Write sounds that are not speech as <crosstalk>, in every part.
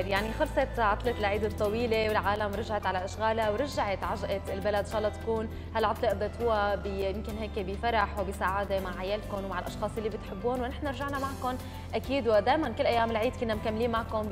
الخير. يعني خلصت عطلة العيد الطويلة والعالم رجعت على أشغالها ورجعت عجقة البلد إن شاء الله تكون. هالعطلة قضيتوها يمكن هيك بفرح وبسعادة مع عيالكم ومع الأشخاص اللي بتحبون ونحن رجعنا معكم أكيد ودائما كل أيام العيد كنا مكملين معكم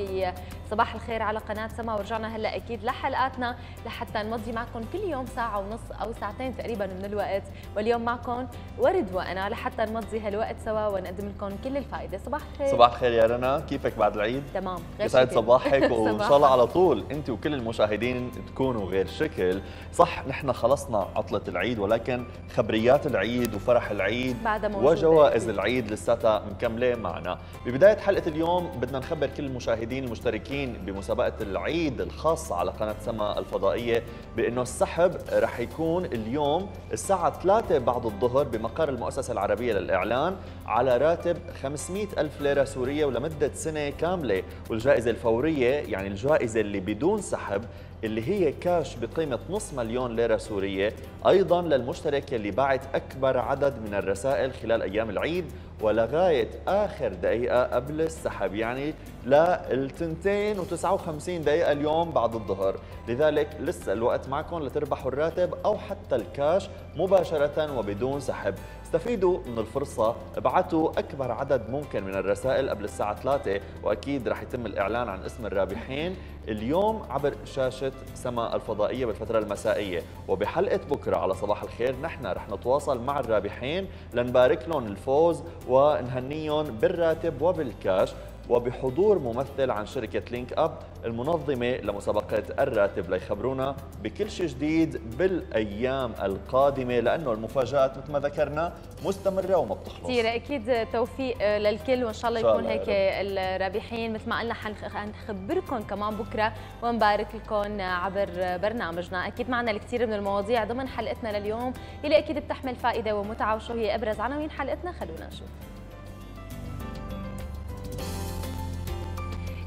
بصباح الخير على قناة سما ورجعنا هلا أكيد لحلقاتنا لحتى نمضي معكم كل يوم ساعة ونص أو ساعتين تقريبا من الوقت. واليوم معكم ورد وأنا لحتى نمضي هالوقت سوا ونقدم لكم كل الفائدة. صباح الخير. صباح الخير يا رنا. كيفك بعد العيد؟ تمام. يسعد صباحك <laughs> وإن شاء الله على طول أنت وكل المشاهدين تكونوا غير شكل. صح نحن خلصنا عطلة العيد ولكن خبريات العيد وفرح العيد وجوائز العيد لساتها مكملة معنا. ببداية حلقة اليوم بدنا نخبر كل المشاهدين المشتركين بمسابقة العيد الخاصه على قناة سما الفضائية بأنه السحب رح يكون اليوم الساعة 3 بعد الظهر بمقر المؤسسة العربية للإعلان على راتب 500 ألف ليرة سورية ولمدة سنة كاملة والجائزة الفورية يعني الجائزة اللي بدون سحب اللي هي كاش بقيمة نص مليون ليرة سورية أيضا للمشترك اللي باعت أكبر عدد من الرسائل خلال أيام العيد ولغاية آخر دقيقة قبل السحب يعني للتنتين وتسعة وخمسين دقيقة اليوم بعد الظهر. لذلك لسه الوقت معكم لتربحوا الراتب أو حتى الكاش مباشرة وبدون سحب. استفيدوا من الفرصة ابعتوا أكبر عدد ممكن من الرسائل قبل الساعة 3 وأكيد رح يتم الإعلان عن اسم الرابحين اليوم عبر شاشة سما الفضائية بالفترة المسائية. وبحلقة بكرة على صباح الخير نحن رح نتواصل مع الرابحين لنبارك لهم الفوز ونهنيهم بالراتب وبالكاش. وبحضور ممثل عن شركة لينك أب المنظمة لمسابقة الراتب ليخبرونا بكل شيء جديد بالأيام القادمة لأنه المفاجآت مثل ما ذكرنا مستمرة وما بتخلص. كثير أكيد توفيق للكل وإن شاء الله يكون هيك الرابحين. مثل ما قلنا حنخبركم كمان بكرة ونبارك لكم عبر برنامجنا. أكيد معنا الكثير من المواضيع ضمن حلقتنا لليوم اللي أكيد بتحمل فائدة ومتعة وشو هي أبرز عناوين حلقتنا. خلونا نشوف.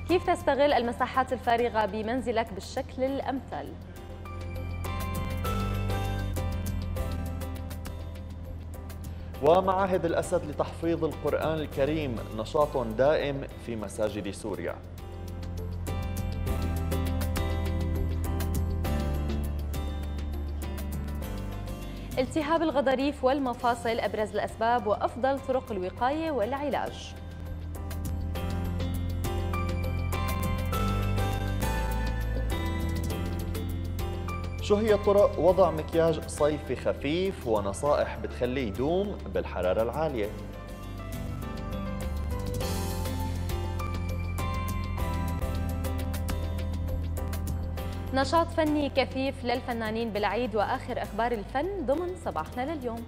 كيف تستغل المساحات الفارغة بمنزلك بالشكل الأمثل؟ ومعاهد الأسد لتحفيظ القرآن الكريم نشاط دائم في مساجد سوريا التهاب الغضاريف والمفاصل أبرز الأسباب وأفضل طرق الوقاية والعلاج شو هي طرق وضع مكياج صيفي خفيف ونصائح بتخليه يدوم بالحرارة العالية. نشاط فني كثيف للفنانين بالعيد وآخر أخبار الفن ضمن صباحنا لليوم.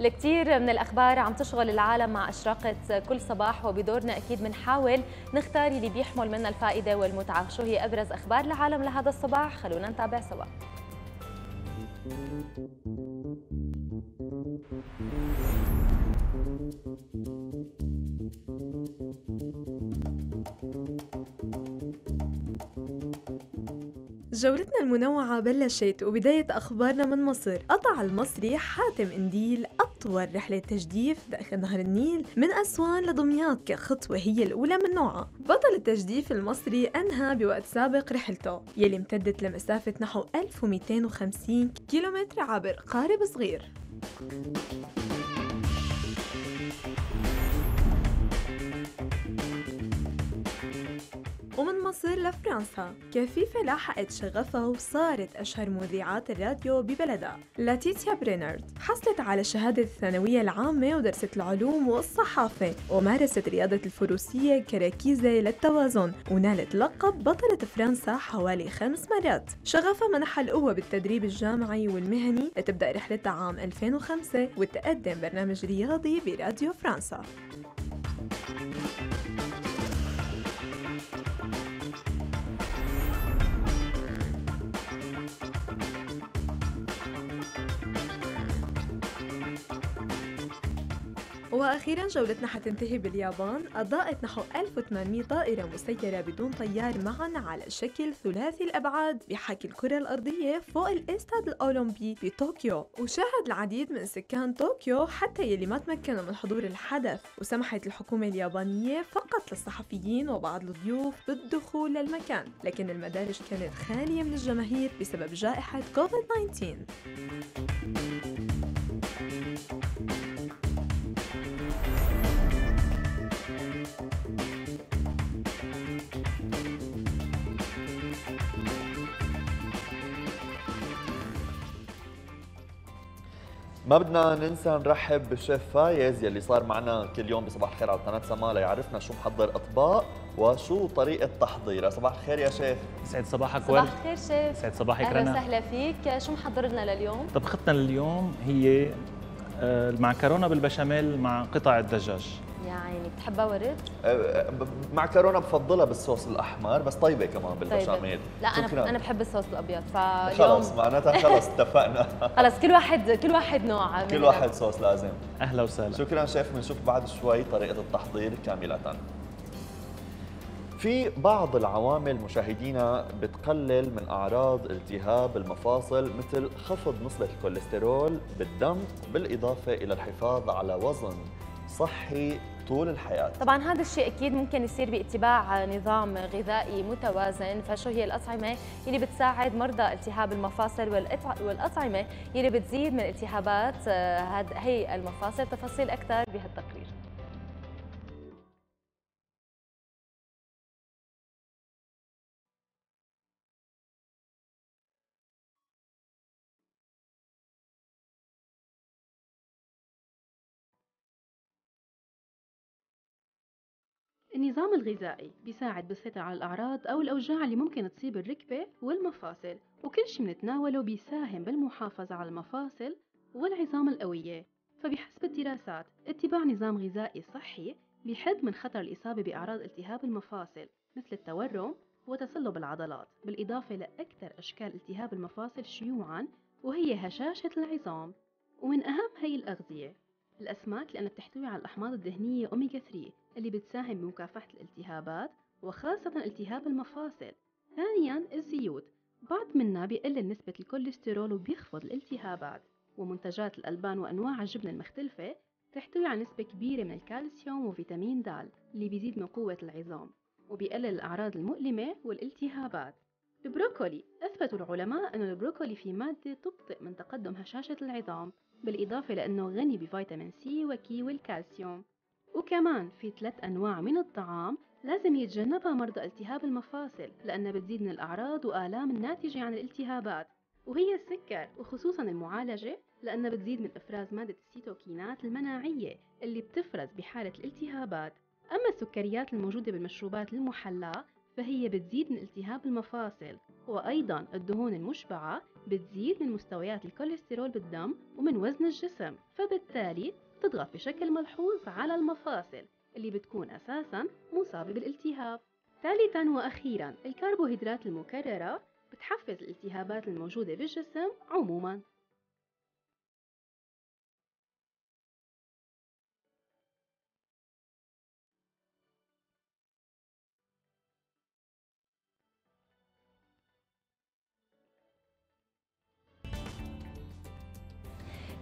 الكثير من الأخبار عم تشغل العالم مع أشراقة كل صباح وبدورنا أكيد بنحاول نختار اللي بيحمل منا الفائدة والمتعة. شو هي أبرز أخبار العالم لهذا الصباح؟ خلونا نتابع سوا. جولتنا المنوعة بلشت وبداية أخبارنا من مصر. قطع المصري حاتم إنديل أطول رحلة تجديف داخل نهر النيل من أسوان لدمياط كخطوة هي الأولى من نوعها. بطل التجديف المصري أنهى بوقت سابق رحلته يلي امتدت لمسافة نحو 1250 كيلومتر عبر قارب صغير. ومن مصر لفرنسا كفيفة لاحقت شغفها وصارت أشهر مذيعات الراديو ببلدها لاتيتيا برينارد حصلت على شهادة الثانوية العامة ودرست العلوم والصحافة ومارست رياضة الفروسية كركيزة للتوازن ونالت لقب بطلة فرنسا حوالي خمس مرات. شغفها منحها القوة بالتدريب الجامعي والمهني لتبدأ رحلتها عام 2005 وتقدم برنامج رياضي براديو فرنسا. وأخيرا جولتنا حتنتهي باليابان. أضاءت نحو 1800 طائرة مسيرة بدون طيار معا على شكل ثلاثي الأبعاد بحكي الكرة الأرضية فوق الإستاد الأولمبي بطوكيو. وشاهد العديد من سكان طوكيو حتى يلي ما تمكنوا من حضور الحدث. وسمحت الحكومة اليابانية فقط للصحفيين وبعض الضيوف بالدخول للمكان لكن المدارج كانت خالية من الجماهير بسبب جائحة كوفيد 19 ما بدنا ننسى نرحب بالشيف فايز يلي صار معنا كل يوم بصباح الخير على قناة سما ليعرفنا شو محضر أطباق وشو طريقة تحضيرها صباح الخير يا شيف. سعد صباحك صباح الخير شيف. سعد صباحك رنا. أهلا وسهلا فيك. شو محضر لنا لليوم طبختنا لليوم هي المعكرونه بالبشاميل مع قطع الدجاج. يا عيني بتحبها ورد؟ أه، معكرونه بفضلها بالصوص الأحمر بس طيبة كمان بالبشاميل. لا أنا أنا بحب الصوص الأبيض خلص معناتها خلص اتفقنا. <laughs> خلص كل واحد كل واحد نوع كل واحد صوص لازم. أهلا وسهلا. شكرا شيف بنشوف بعد شوي طريقة التحضير كاملة. في بعض العوامل مشاهدينا بتقلل من أعراض التهاب المفاصل مثل خفض نسبة الكوليسترول بالدم بالإضافة إلى الحفاظ على وزن صحي طول الحياة. طبعا هذا الشيء أكيد ممكن يصير باتباع نظام غذائي متوازن فشو هي الأطعمة اللي بتساعد مرضى التهاب المفاصل والأطعمة اللي بتزيد من التهابات؟ آه، هي المفاصل. تفاصيل أكثر بهالتقرير. النظام الغذائي بيساعد بالسيطرة على الأعراض أو الأوجاع اللي ممكن تصيب الركبة والمفاصل وكل شي بنتناوله بيساهم بالمحافظة على المفاصل والعظام القوية. فبحسب الدراسات اتباع نظام غذائي صحي بيحد من خطر الإصابة بأعراض التهاب المفاصل مثل التورم وتصلب العضلات بالإضافة لأكثر أشكال التهاب المفاصل شيوعاً وهي هشاشة العظام. ومن أهم هي الأغذية الأسماك لأنها بتحتوي على الأحماض الدهنية أوميجا 3 اللي بتساهم بمكافحة الالتهابات وخاصة التهاب المفاصل. ثانيا الزيوت. بعض منا بيقلل نسبة الكوليسترول وبيخفض الالتهابات. ومنتجات الألبان وأنواع الجبن المختلفة تحتوي على نسبة كبيرة من الكالسيوم وفيتامين د اللي بيزيد من قوة العظام. وبيقلل الأعراض المؤلمة والالتهابات. البروكولي. أثبتوا العلماء أن البروكولي في مادة تبطئ من تقدم هشاشة العظام. بالإضافة لأنه غني بفيتامين C و K والكالسيوم. وكمان في ثلاث أنواع من الطعام لازم يتجنبها مرضى التهاب المفاصل لأنها بتزيد من الأعراض وآلام الناتجة عن الالتهابات. وهي السكر وخصوصا المعالجة لأنها بتزيد من إفراز مادة السيتوكينات المناعية اللي بتفرز بحالة الالتهابات. أما السكريات الموجودة بالمشروبات المحلاة فهي بتزيد من التهاب المفاصل. وأيضا الدهون المشبعة بتزيد من مستويات الكوليسترول بالدم ومن وزن الجسم فبالتالي تضغط بشكل ملحوظ على المفاصل اللي بتكون أساسا مصابة بالالتهاب. ثالثا وأخيرا الكربوهيدرات المكررة بتحفز الالتهابات الموجودة بالجسم عموما.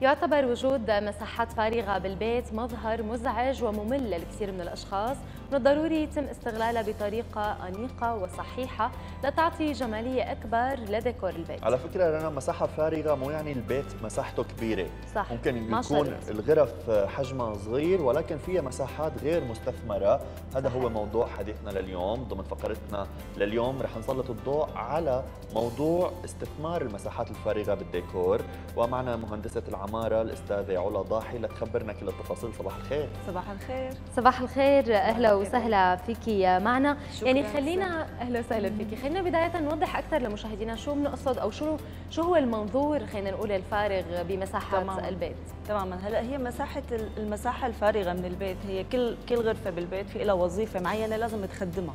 يعتبر وجود مساحات فارغة بالبيت مظهر مزعج وممل للكثير من الأشخاص. من الضروري يتم استغلالها بطريقة أنيقة وصحيحة لتعطي جمالية أكبر لديكور البيت على فكرة رنا مساحة فارغة مو يعني البيت مساحته كبيرة. صح. ممكن يكون الغرف حجمها صغير ولكن فيها مساحات غير مستثمرة. هذا هو موضوع حديثنا لليوم. ضمن فقرتنا لليوم رح نسلط الضوء على موضوع استثمار المساحات الفارغة بالديكور. ومعنا مهندسة العمارة الأستاذة علا ضاحي لتخبرنا كل التفاصيل. صباح الخير. صباح الخير. صباح الخير. أهلا وسهلا فيكي معنا. يعني خلينا أهلا وسهلا فيكي خلينا بداية نوضح أكثر لمشاهدينا شو بنقصد أو شو شو هو المنظور خلينا نقول الفارغ بمساحات تماما. البيت؟ تماما. هلأ هي مساحة المساحة الفارغة من البيت. هي كل كل غرفة بالبيت في لها وظيفة معينة لازم تخدمها.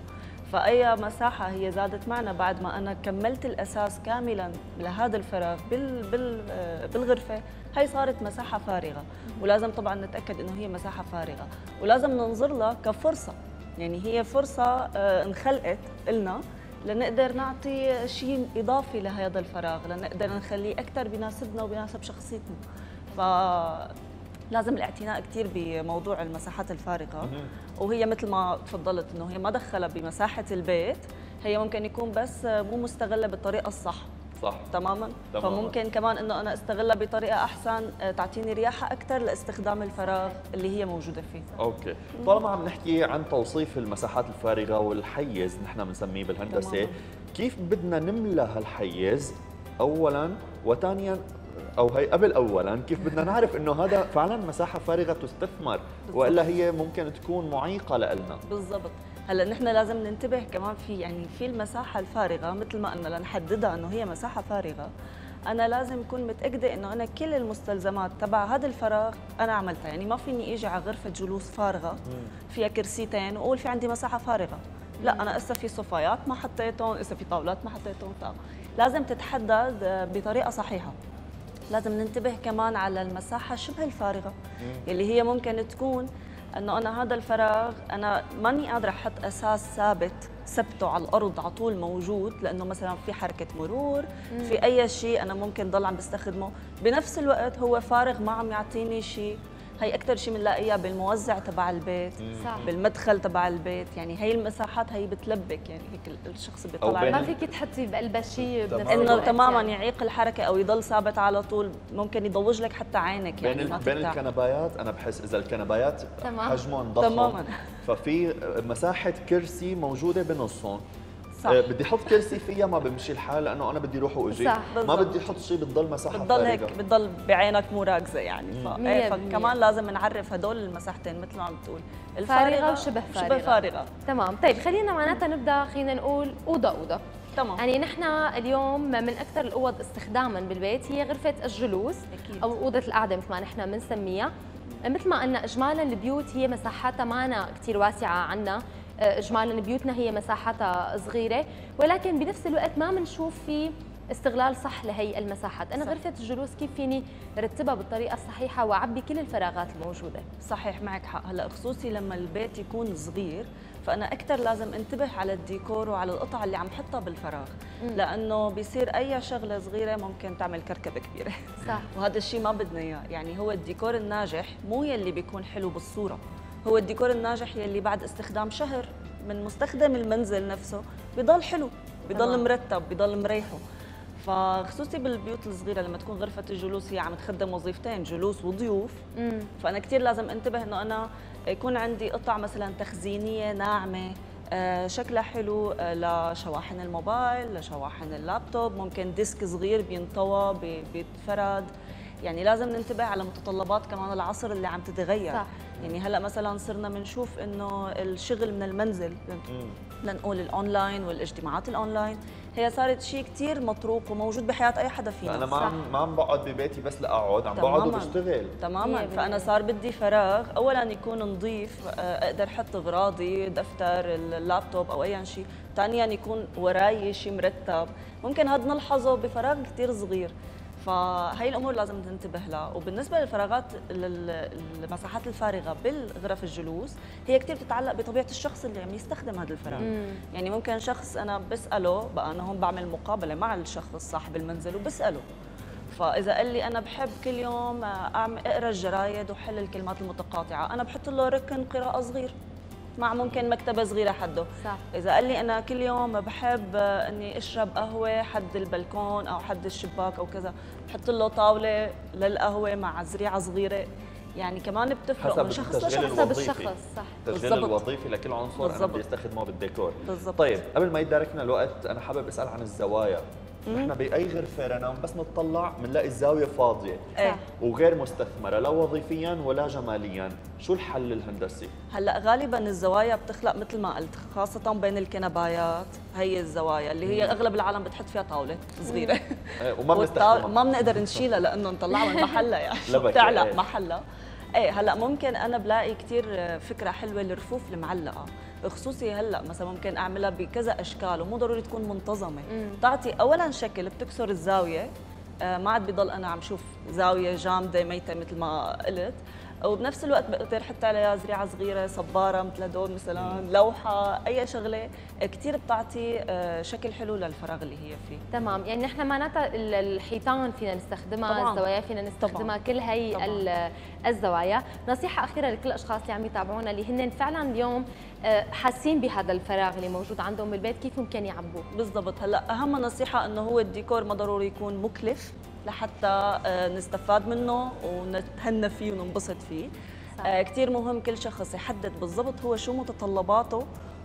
فأي مساحة هي زادت معنا بعد ما أنا كملت الأساس كاملا لهذا الفراغ بال بال بالغرفة هي صارت مساحة فارغة. ولازم طبعا نتأكد إنه هي مساحة فارغة. ولازم ننظر لها كفرصة. يعني هي فرصة آه، انخلقت لنا لنقدر نعطي شيء إضافي لهذا الفراغ لنقدر نخليه أكثر بيناسبنا وبيناسب شخصيتنا. ف لازم الاعتناء كثير بموضوع المساحات الفارغه وهي مثل ما تفضلت إنه هي ما دخلها بمساحة البيت هي ممكن يكون بس مو مستغلة بالطريقة الصح. صح. تماما, تماماً. فممكن كمان إنه أنا أستغلها بطريقة أحسن آه، تعطيني رياحة أكثر لاستخدام الفراغ اللي هي موجودة فيه. أوكي. طالما عم نحكي عن توصيف المساحات الفارغه والحيز نحن بنسميه بالهندسة تماماً. كيف بدنا نملى هالحيز اولا وثانيا أو هي قبل اولا كيف بدنا نعرف إنه هذا فعلا مساحة فارغة تستثمر وإلا هي ممكن تكون معيقة لنا بالضبط. هلأ نحن لازم ننتبه كمان في يعني في المساحة الفارغة مثل ما قلنا لنحددها إنه هي مساحة فارغة. أنا لازم أكون متأكدة إنه أنا كل المستلزمات تبع هذا الفراغ أنا عملتها. يعني ما فيني إجي على غرفة جلوس فارغة فيها كرسيتين وأقول في عندي مساحة فارغة. لا أنا اسا في صفايات ما حطيتهم اسا في طاولات ما حطيتهم لازم تتحدد بطريقة صحيحة. لازم ننتبه كمان على المساحة شبه الفارغة اللي هي ممكن تكون إنه أنا هذا الفراغ أنا ماني قادرة أحط أساس ثابت ثبته على الأرض على طول موجود لأنه مثلا في حركة مرور في أي شيء أنا ممكن ضل عم بستخدمه. بنفس الوقت هو فارغ ما عم يعطيني شيء هي أكثر شيء بنلاقيها بالموزع تبع البيت صح. بالمدخل تبع البيت يعني هي المساحات هي بتلبك يعني هيك الشخص بيطلع ما فيك تحطي بقلبها شيء إنه تماما يعني. يعيق الحركة أو يضل ثابت على طول ممكن يضوج لك حتى عينك يعني بين, بين الكنبايات أنا بحس إذا الكنبايات حجمهم ضخم تماما. ففي مساحة كرسي موجودة بنصهم صح. آه، بدي أحط كرسي فيها ما بمشي الحال لأنه أنا بدي أروح وأجي. صح. ما بدي أحط شيء بتضل مساحة بتضل هيك بتضل بعينك مو راكزة يعني. ف... إيه فكمان لازم نعرف هدول المساحتين مثل ما عم بتقول الفارغة وشبه فارغة. شبه فارغة. تمام. طيب خلينا معناتها نبدأ خلينا نقول أوضة أوضة. تمام. يعني نحن اليوم من أكثر الأوض استخداما بالبيت هي غرفة الجلوس أكيد. أو أوضة القعدة مثل ما نحن بنسميها. مثل ما قلنا اجمالا البيوت هي مساحاتها معنا كثير واسعة عنا. اجمالا بيوتنا هي مساحتها صغيرة ولكن بنفس الوقت ما بنشوف في استغلال صح لهي المساحات. أنا صح. غرفة الجلوس كيف فيني رتبها بالطريقة الصحيحة وأعبي كل الفراغات الموجودة؟ صحيح معك حق. هلأ خصوصي لما البيت يكون صغير فأنا أكثر لازم انتبه على الديكور وعلى القطع اللي عم حطها بالفراغ. مم. لأنه بيصير أي شغلة صغيرة ممكن تعمل كركبة كبيرة. صح. <laughs> وهذا الشيء ما بدنا إياه. يعني هو الديكور الناجح مو يلي بيكون حلو بالصورة. هو الديكور الناجح يلي بعد استخدام شهر من مستخدم المنزل نفسه بضل حلو بضل مرتب بضل مريحه. فخصوصي بالبيوت الصغيرة لما تكون غرفة الجلوس هي عم تخدم وظيفتين جلوس وضيوف. مم. فأنا كثير لازم انتبه إنه أنا يكون عندي قطع مثلا تخزينية ناعمة آه، شكلها حلو آه، لشواحن الموبايل لشواحن اللابتوب. ممكن desk صغير بينطوى بيتفرد. يعني لازم ننتبه على متطلبات كمان العصر اللي عم تتغير. صح. يعني هلا مثلا صرنا بنشوف إنه الشغل من المنزل لنقول الأونلاين والإجتماعات الأونلاين هي صارت شيء كثير مطروق وموجود بحياة أي حدا فينا. أنا ما عم ما عم بقعد ببيتي بس لأقعد عم بقعد وبشتغل. تماما. فأنا صار بدي فراغ اولا يكون نظيف آه، أقدر أحط أغراضي دفتر اللابتوب أو اي شيء. ثانيا يكون وراي شيء مرتب. ممكن هذا نلحظه بفراغ كثير صغير. فهي الأمور لازم ننتبه لها. وبالنسبة للفراغات المساحات الفارغة بالغرف الجلوس هي كثير بتتعلق بطبيعة الشخص اللي عم يستخدم هذا الفراغ. مم. يعني ممكن شخص أنا بسأله بقى أنا هون بعمل مقابلة مع الشخص صاحب المنزل وبسأله. فإذا قال لي أنا بحب كل يوم أقرأ الجرايد وحل الكلمات المتقاطعة أنا بحط له ركن قراءة صغير. مع ممكن مكتبة صغيرة حده. صح. إذا قال لي أنا كل يوم بحب إني أشرب قهوة حد البلكون أو حد الشباك أو كذا بحط له طاولة للقهوة مع زريعة صغيرة. يعني كمان بتفرق من شخص لشخص. حسب الشخص صح. التشغيل الوظيفي لكل عنصر بالزبط. أنا بدي استخدمه بالديكور. بالزبط. طيب قبل ما يداركنا الوقت أنا حابب أسأل عن الزوايا. نحن بأي غرفه رنان بس نطلع بنلاقي الزاوية فاضية. إيه. وغير مستثمرة لا وظيفيا ولا جماليا. شو الحل الهندسي هلأ غالبا الزوايا بتخلق مثل ما قلت خاصة بين الكنبايات هي الزوايا اللي هي أغلب العالم بتحط فيها طاولة صغيرة. إيه وما بنستخدمها. ما بنقدر نشيلها لأنه نطلعها من محلها يعني. <laughs> بتعلق إيه. محلها. إيه هلأ ممكن أنا بلاقي كثير فكرة حلوة الرفوف المعلقة. خصوصي هلأ مثلا ممكن أعملها بكذا أشكال ومو ضروري تكون منتظمة. تعطي اولا شكل بتكسر الزاوية. آه، ما عاد بضل أنا عم شوف زاوية جامدة ميتة مثل ما قلت. وبنفس الوقت بقدر أحط عليها زريعة صغيرة صبارة مثل هدول مثلا لوحة أي شغلة كثير بتعطي آه، شكل حلو للفراغ اللي هي فيه. تمام. يعني نحن معناتها الحيطان فينا نستخدمها طبعاً. الزوايا فينا نستخدمها طبعاً. كل هي طبعاً. الزوايا. نصيحة أخيرة لكل الاشخاص اللي عم يتابعونا اللي هن فعلا اليوم آه، حاسين بهذا الفراغ اللي موجود عندهم بالبيت كيف ممكن يعبوه؟ بالضبط. هلأ أهم نصيحة إنه هو الديكور ما ضروري يكون مكلف. لحتى آه، نستفاد منه ونتهنى فيه وننبسط فيه. آه كثير مهم كل شخص يحدد بالضبط هو شو متطلباته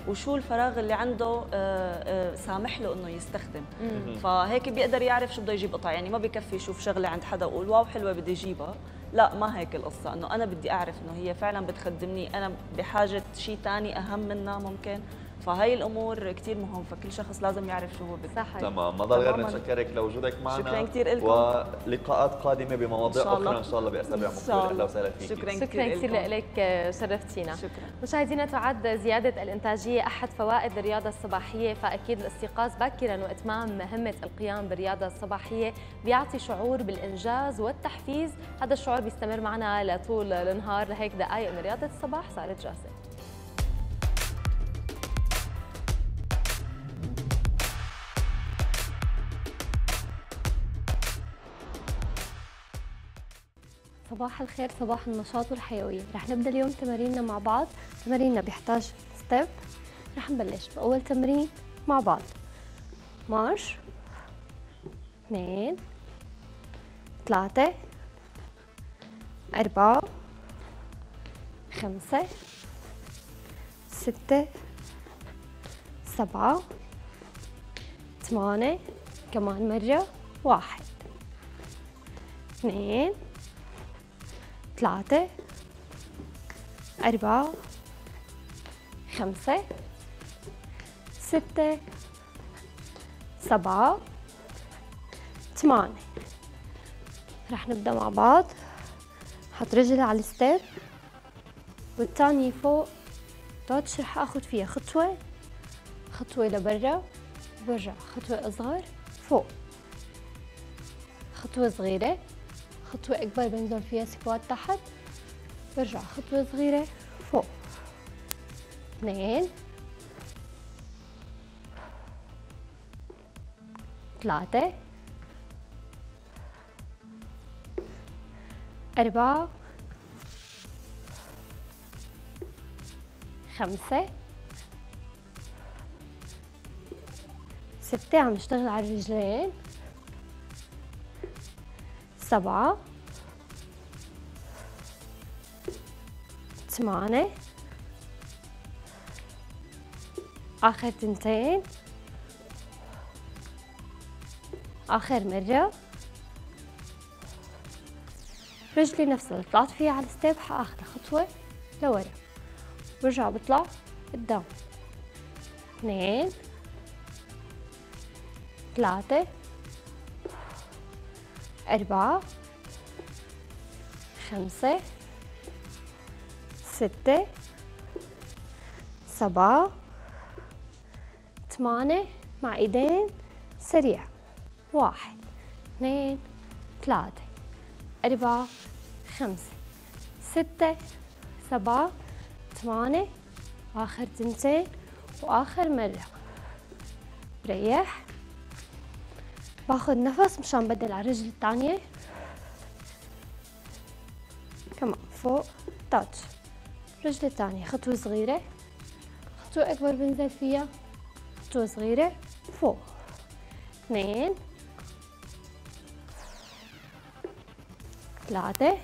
وشو الفراغ اللي عنده آه سامح له إنه يستخدم. مم. فهيك بيقدر يعرف شو بده يجيب قطع يعني ما بكفي يشوف شغلة عند حدا ويقول واو حلوة بدي أجيبها. لا ما هيك القصة. إنه أنا بدي أعرف إنه هي فعلا بتخدمني أنا بحاجة شيء ثاني أهم منها ممكن. فهي الأمور كثير مهم فكل شخص لازم يعرف شو هو بده. صحيح. تمام ما ضل غير نتشكرك لوجودك معنا. شكرا كثير لكم ولقاءات قادمة بمواضيع أخرى إن شاء الله بأسابيع مقبلة. أهلا وسهلا فيك شكرا شكرا كثير لك شرفتينا. شكرا. مشاهدينا تعد زيادة الإنتاجية أحد فوائد الرياضة الصباحية فأكيد الاستيقاظ باكرا وإتمام مهمة القيام بالرياضة الصباحية بيعطي شعور بالإنجاز والتحفيز. هذا الشعور بيستمر معنا لطول النهار لهيك دقائق من رياضة الصباح صارت جاسم صباح الخير صباح النشاط والحيوية. رح نبدأ اليوم تماريننا مع بعض. تماريننا بيحتاج step رح نبلش بأول تمرين مع بعض. march اثنين. ثلاثة. أربعة. خمسة. ستة. سبعة. ثمانية. كمان مرة. واحد. اثنين. ثلاثة أربعة خمسة ستة سبعة ثمانية. رح نبدأ مع بعض. حط رجلي على الستيب والتانية فوق. توتش رح اخد فيها خطوة خطوة لبرا برجع خطوة أصغر فوق. خطوة صغيرة. خطوة أكبر بنزل فيها سكوات تحت. برجع خطوة صغيرة فوق. اثنين. ثلاثة. أربعة. خمسة. ستة عم نشتغل على الرجلين. سبعة. ثمانية. آخر تنتين. آخر مرة. رجلي نفسها اللي طلعت فيها على الستيب حاخذها خطوة لورا. برجع بطلع قدام. اثنين. ثلاثة. أربعة خمسة ستة سبعة ثمانية مع ايدين سريع. واحد اثنين ثلاثة أربعة خمسة ستة سبعة ثمانية. آخر تنتين وآخر مرة. بريح باخذ نفس مشان بدل على الرجل الثانية كمان فوق؟ تاتش. الرجل الثانية خطوة صغيرة. خطوة أكبر بنزل فيها. خطوة صغيرة فوق. اثنين. ثلاثة.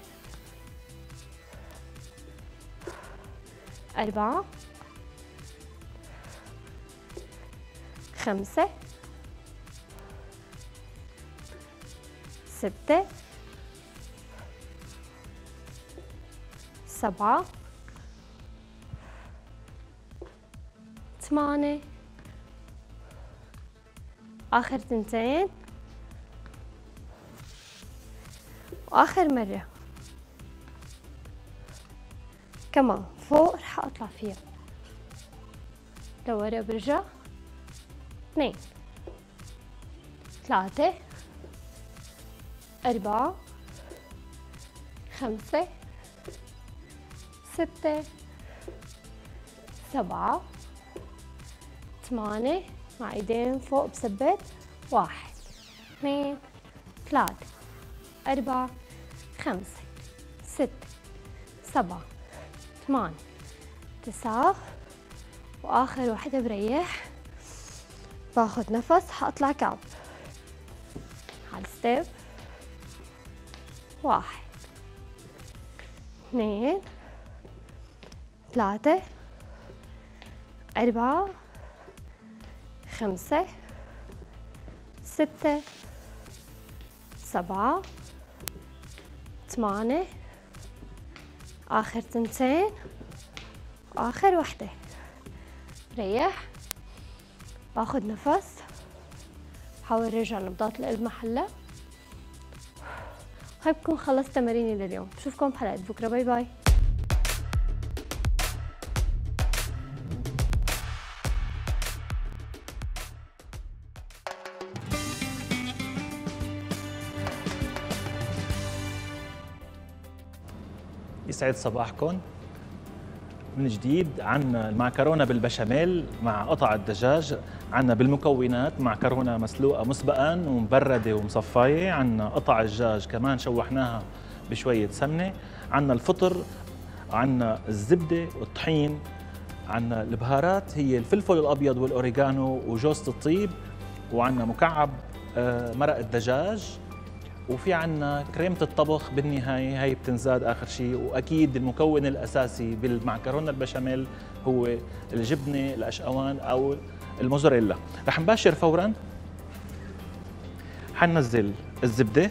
أربعة. خمسة. ستة سبعة ثمانية. آخر تنتين. وآخر مرة. كمان فوق رح أطلع فيها. لورا برجع. اثنين. ثلاثة. أربعة خمسة ستة سبعة ثمانية مع ايدين فوق بثبت واحد اثنين ثلاثة أربعة خمسة ستة سبعة ثمانية تسعة. وآخر واحدة بريح. باخد نفس حأطلع كعب. على الستيب. واحد. اثنين ثلاثة أربعة خمسة ستة سبعة ثمانية. آخر تنتين آخر وحدة. ريح. باخد نفس. بحاول رجع نبضات القلب محلها هاي بكون خلصت تماريني لليوم. بشوفكم بحلقة بكرة. باي باي. يسعد صباحكم. من جديد عنا المعكرونة بالبشاميل مع قطع الدجاج. عنا بالمكونات معكرونة مسلوقة مسبقا ومبردة ومصفاية عنا قطع الدجاج كمان شوحناها بشوية سمنة عنا الفطر عنا الزبدة والطحين عنا البهارات هي الفلفل الأبيض والأوريجانو وجوزة الطيب وعنا مكعب آه، مرق الدجاج وفي عنا كريمة الطبخ بالنهاية هي بتنزاد آخر شيء وأكيد المكون الأساسي بالمعكرونة البشاميل هو الجبنة الأشقوان أو الموزاريلا. رح نباشر فورا. حننزل الزبدة.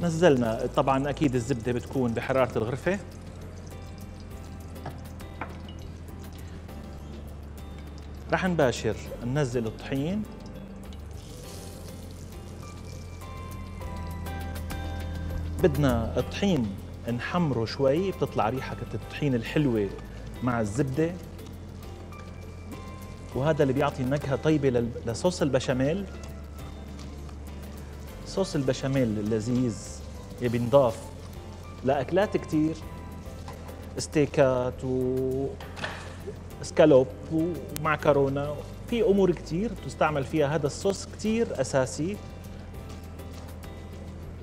نزلنا طبعا أكيد الزبدة بتكون بحرارة الغرفة. رح نباشر ننزل الطحين. بدنا الطحين. نحمره شوي بتطلع ريحة الطحين الحلوة مع الزبدة. وهذا اللي بيعطي نكهة طيبة لصوص البشاميل. صوص البشاميل اللذيذ اللي بينضاف لأكلات كتير. ستيكات و سكالوب ومعكرونه في أمور كثير تستعمل فيها هذا الصوص كثير أساسي.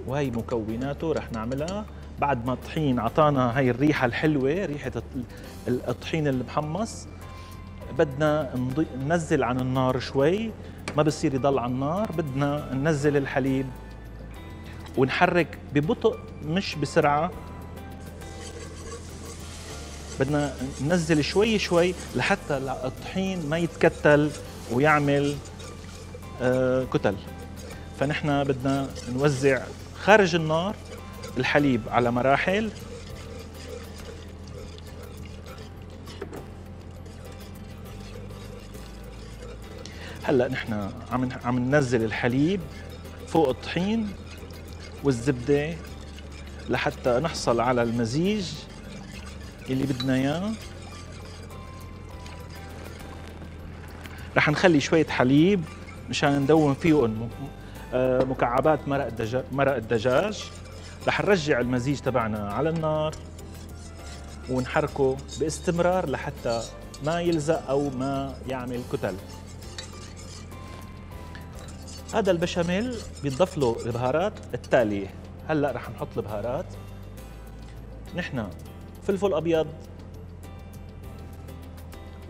وهي مكوناته رح نعملها. بعد ما الطحين اعطانا هاي الريحة الحلوة ريحة الطحين المحمص بدنا ننزل عن النار شوي ما بصير يضل على النار بدنا ننزل الحليب ونحرك ببطء مش بسرعة. بدنا ننزل شوي شوي لحتى الطحين ما يتكتل ويعمل آه، كتل. فنحن بدنا نوزع خارج النار الحليب على مراحل. هلأ نحن عم عم ننزل الحليب فوق الطحين والزبدة لحتى نحصل على المزيج اللي بدنا إياه. رح نخلي شوية حليب مشان ندون فيه آه، مكعبات مرق الدجاج مرق الدجاج. رح نرجع المزيج تبعنا على النار ونحركه باستمرار لحتى ما يلزق أو ما يعمل كتل. هذا البشاميل بيضاف له البهارات التالية. هلأ رح نحط البهارات. نحن فلفل أبيض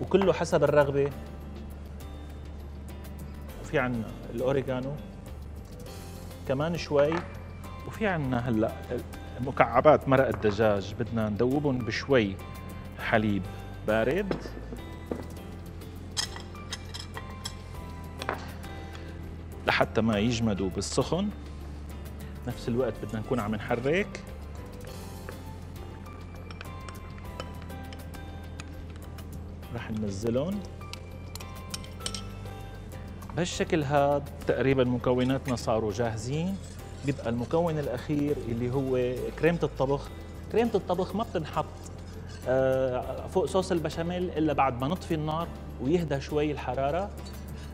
وكله حسب الرغبة. وفي عنا الاوريجانو كمان شوي وفي عنا هلا مكعبات مرق الدجاج بدنا ندوبهم بشوي حليب بارد. لحتى ما يجمدوا بالسخن. نفس الوقت بدنا نكون عم نحرك. رح ننزلهم. بهالشكل هاد تقريبا مكوناتنا صاروا جاهزين. بيبقى المكون الأخير اللي هو كريمة الطبخ. كريمة الطبخ ما بتنحط آه، فوق صوص البشاميل إلا بعد ما نطفي النار ويهدى شوي الحرارة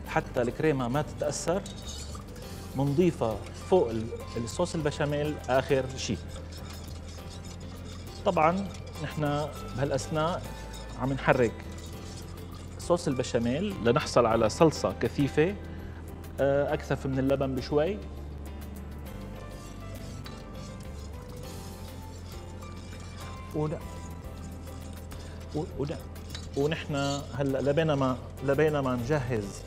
حتى الكريمة ما تتأثر. بنضيفها فوق الصوص البشاميل آخر شيء طبعا نحن بهالأثناء عم نحرك صوص البشاميل لنحصل على صلصة كثيفة آه، أكثف من اللبن بشوي. ون... ون... ونحن هلا لبينا ما لبينا ما نجهز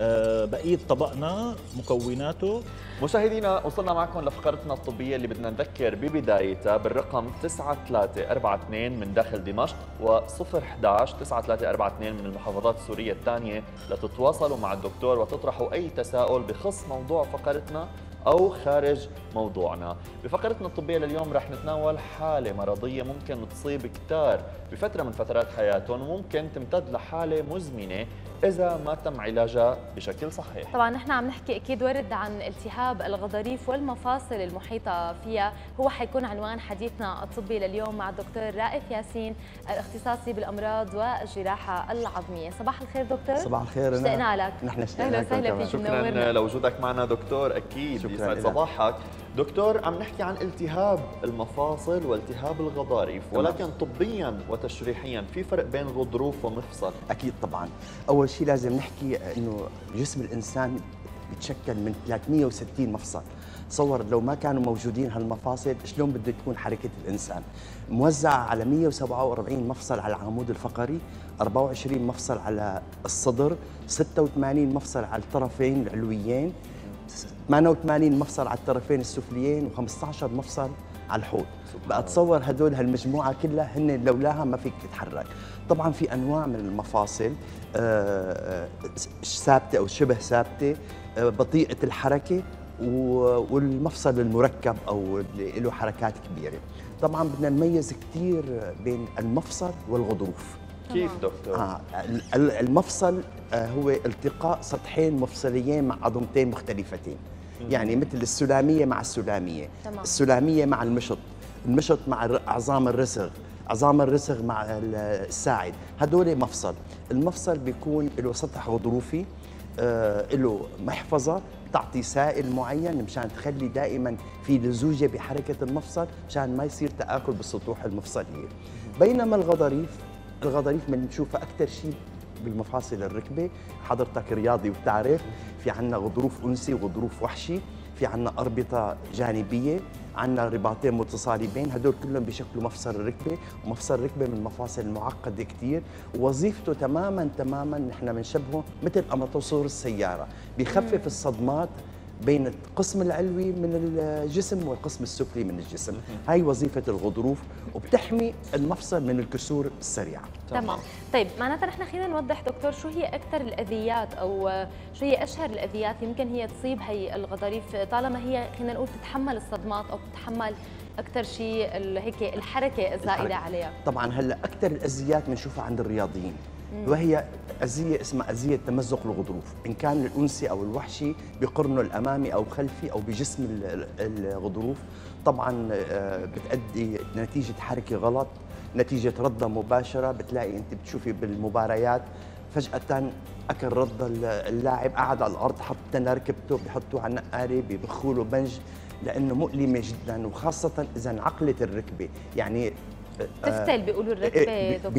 آه، بقية طبقنا مكوناته. مشاهدينا وصلنا معكم لفقرتنا الطبية اللي بدنا نذكر ببدايتها بالرقم 9342 من داخل دمشق و011 9342 من المحافظات السورية الثانية لتتواصلوا مع الدكتور وتطرحوا أي تساؤل بخص موضوع فقرتنا. أو خارج موضوعنا. بفقرتنا الطبية لليوم رح نتناول حالة مرضية ممكن تصيب كتار بفترة من فترات حياتهم وممكن تمتد لحالة مزمنة إذا ما تم علاجها بشكل صحيح. طبعا نحن عم نحكي أكيد ورد عن التهاب الغضاريف والمفاصل المحيطة فيها. هو حيكون عنوان حديثنا الطبي لليوم مع الدكتور رائف ياسين الاختصاصي بالأمراض والجراحة العظمية. صباح الخير دكتور. صباح الخير اشتقنا لك. نحن اشتقنا لك أهلا وسهلا فيك شكرا لوجودك معنا دكتور أكيد. يسعد صباحك. دكتور عم نحكي عن التهاب المفاصل والتهاب الغضاريف ولكن طبيا وتشريحيا في فرق بين غضروف ومفصل أكيد طبعا. أول شيء لازم نحكي إنه جسم الإنسان بيتشكل من 360 مفصل. تصور لو ما كانوا موجودين هالمفاصل شلون بده تكون حركة الإنسان؟ موزعه على 147 مفصل على العمود الفقري 24 مفصل على الصدر 86 مفصل على الطرفين العلويين 88 مفصل على الطرفين السفليين و15 مفصل على الحوض. بقى تصور هدول هالمجموعة كلها هن لولاها ما فيك تتحرك. طبعا في أنواع من المفاصل آه، ثابته أو شبه ثابته آه، بطيئة الحركة والمفصل المركب أو اللي له حركات كبيرة. طبعا بدنا نميز كثير بين المفصل والغضروف. كيف دكتور؟ آه المفصل آه هو التقاء سطحين مفصليين مع عظمتين مختلفتين. يعني مثل السلامية مع السلامية تمام. السلامية مع المشط المشط مع عظام الرسغ عظام الرسغ مع الساعد هدول مفصل. المفصل بيكون له سطح غضروفي آه له محفظة تعطي سائل معين مشان تخلي دائما في لزوجة بحركة المفصل مشان ما يصير تآكل بالسطوح المفصلية. بينما الغضاريف الغضاريف بنشوفها أكثر شيء بالمفاصل الركبة. حضرتك رياضي وبتعرف في عندنا غضروف انسي وغضروف وحشي في عندنا أربطة جانبية عندنا رباطين متصالبين هدول كلهم بشكل مفصل الركبة. ومفصل الركبة من المفاصل المعقده كثير ووظيفته تماما تماما نحن بنشبهه مثل اماتوسور السيارة. بخفف الصدمات بين القسم العلوي من الجسم والقسم السفلي من الجسم. هاي وظيفة الغضروف وبتحمي المفصل من الكسور السريعة. تمام. طيب معناتها نحن خلينا نوضح دكتور شو هي أكثر الأذيات أو شو هي أشهر الأذيات يمكن هي تصيب هي الغضاريف؟ طالما هي خلينا نقول تتحمل الصدمات أو تتحمل أكثر شيء هيك الحركة الزائدة عليها. طبعا هلأ أكثر الأذيات بنشوفها عند الرياضيين. وهي أذية اسمها أذية تمزق الغضروف. إن كان الأنسي أو الوحشي بقرنه الأمامي أو خلفي أو بجسم الغضروف طبعا آه، بتأدي نتيجة حركة غلط نتيجة ردة مباشرة. بتلاقي أنت بتشوفي بالمباريات فجأة أكل رد اللاعب قعد على الأرض حط ركبته بحطوه على النقالة بيبخوا له بنج لأنه مؤلمة جدا وخاصة إذا انعقلت الركبة. يعني تفتل بيقولوا الركبة إيه، دكتور؟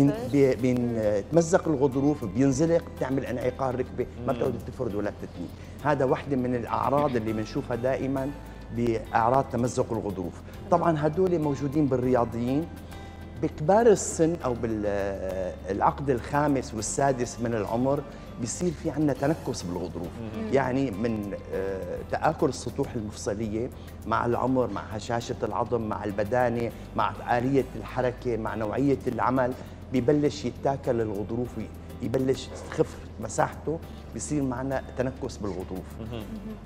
بيتمزق الغضروف بينزلق بتعمل انعقار ركبة ما بتقدر تفرد ولا تتني. هذا واحدة من الأعراض اللي بنشوفها دائما بأعراض تمزق الغضروف. طبعا هدول موجودين بالرياضيين. بكبار السن أو بالعقد الخامس والسادس من العمر بيصير في عندنا تنكس بالغضروف. يعني من آه، تآكل السطوح المفصلية مع العمر مع هشاشة العظم مع البدانة مع آلية الحركة مع نوعية العمل ببلش يتاكل الغضروف يبلش تخف مساحته بيصير معنا تنكس بالغضروف.